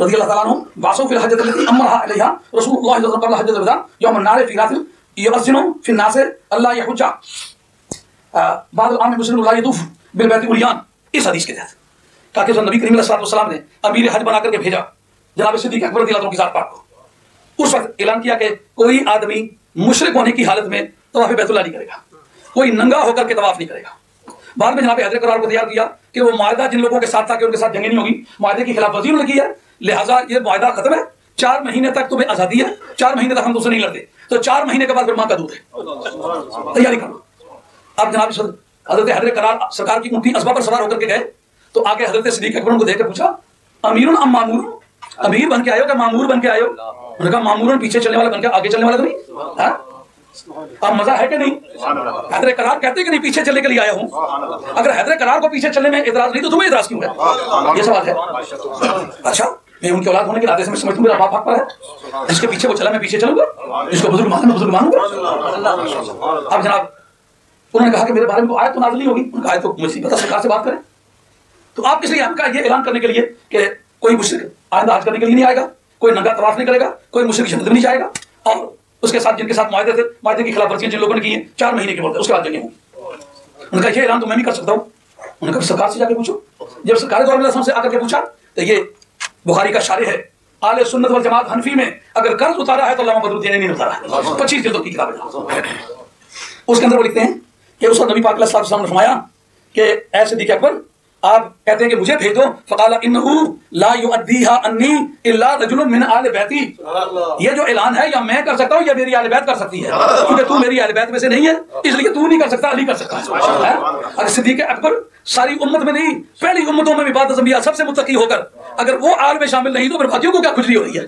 रज़ी अल्लाह तआला वासो फिल अल्लती अमरहा अलैहा रसूलुल्लाह सल्लल्लाहु अलैहि वसल्लम यौम नारे फ़ी रातिल युअज़्ज़िनु फ़ी नास अल्लाह बाद नबी करीम ने अमीर हज बना करके भेजा जनाब सिद्दीक वक्त ऐलान किया कोई आदमी मुशरक होने की हालत में तवाफ बैतुल्ला नहीं करेगा कोई नंगा होकर के तवाफ नहीं करेगा बाद में जनाब हैदर करार को तैयार कि वो मायदा जिन लोगों के साथ था कि उनके साथ जंगे नहीं होगी मायदे की है लिहाजा ये मायदा खत्म है चार महीने तक तुम्हें आज़ादी है चार महीने तक हम दूसरे नहीं लड़ते तो चार महीने के बाद फिर माँ का दूध है। तैयारी करो। अब जनाब हज़रत हैदर करार सरकार की ऊँटी असबा पर सवार होकर के गए तो आगे हज़रत सिद्दीक अकबर को देख कर पूछा अमीर अम मामूर? अमीर बन के आयो क्या? मामूर बन के आयो उन्होंने कहा मामूर पीछे चलने वाला बन के, आगे चलने वाला तो नहीं? हाँ? अब मज़ा है कि नहीं? हैदर करार कहते कि नहीं, पीछे चलने के लिए आया हूँ। अगर हैदर करार को पीछे चलने में इतराज नहीं तो तुम्हें इतराज क्यों है? ये सवाल है। अच्छा मैं उनके औलाद होने के नाते से मैं समझता हूँ, मेरा बाप हक पर है। जिसके पीछे वो चला, मैं पीछे चलूँगा। जिसको बुज़ुर्ग मानूँगा बुज़ुर्ग मानूँगा। अब जनाब, उन्होंने कहा कि मेरे बारे में आयत तो नाजली होगी। उन्होंने कहा तो मुझे पता सरकार से बात करें। तो आप इसलिए हमका ये ऐलान करने के लिए कि कोई मुश्रिक आइंदा आज करने के लिए नहीं आएगा? कोई नंगा तवाफ नहीं करेगा? कोई मुश्रिक जन्नत नहीं जाएगा और उसके साथ जिनके साथ मायदे थे, मायदे की खिलाफ वर्जियाँ जिन लोगों ने की हैं चार महीने के बाद उसके बाद जंगे उनका ये ऐलान तो मैं भी कर सकता हूँ। उन्होंने कहा सरकार से जाके पूछो। जब सरकार दौर से आकर के पूछा तो ये बुखारी का शारे है। आले सुन्नत वाल जमात हनफी में अगर कर्ज उतारा है तो अल्लाह बदरुद्दीन ने नहीं उतारा पच्चीस जिलों की किताब उसके अंदर वो लिखते हैं कि उस नबी पाक ने फरमाया कि ऐसे दिखे अकबर आप कहते हैं कि मुझे भेज। दो फकाला इन्नहु ला अन्नी इल्ला रजुलुन मिन आले बैती। ये जो ऐलान है या मैं कर सकता हूँ या मेरी आले बैत कर सकती है? क्योंकि तू मेरी आले बैत में से नहीं है इसलिए तू नहीं कर सकता अली कर सकता है। अगर सिद्दीक अकबर सारी उम्मत में नहीं पहली उम्मतों में भी बात सबसे मुत्तकी होकर अगर वो आल में शामिल नहीं तो फिर बाकियों को क्या खुजली हो रही है?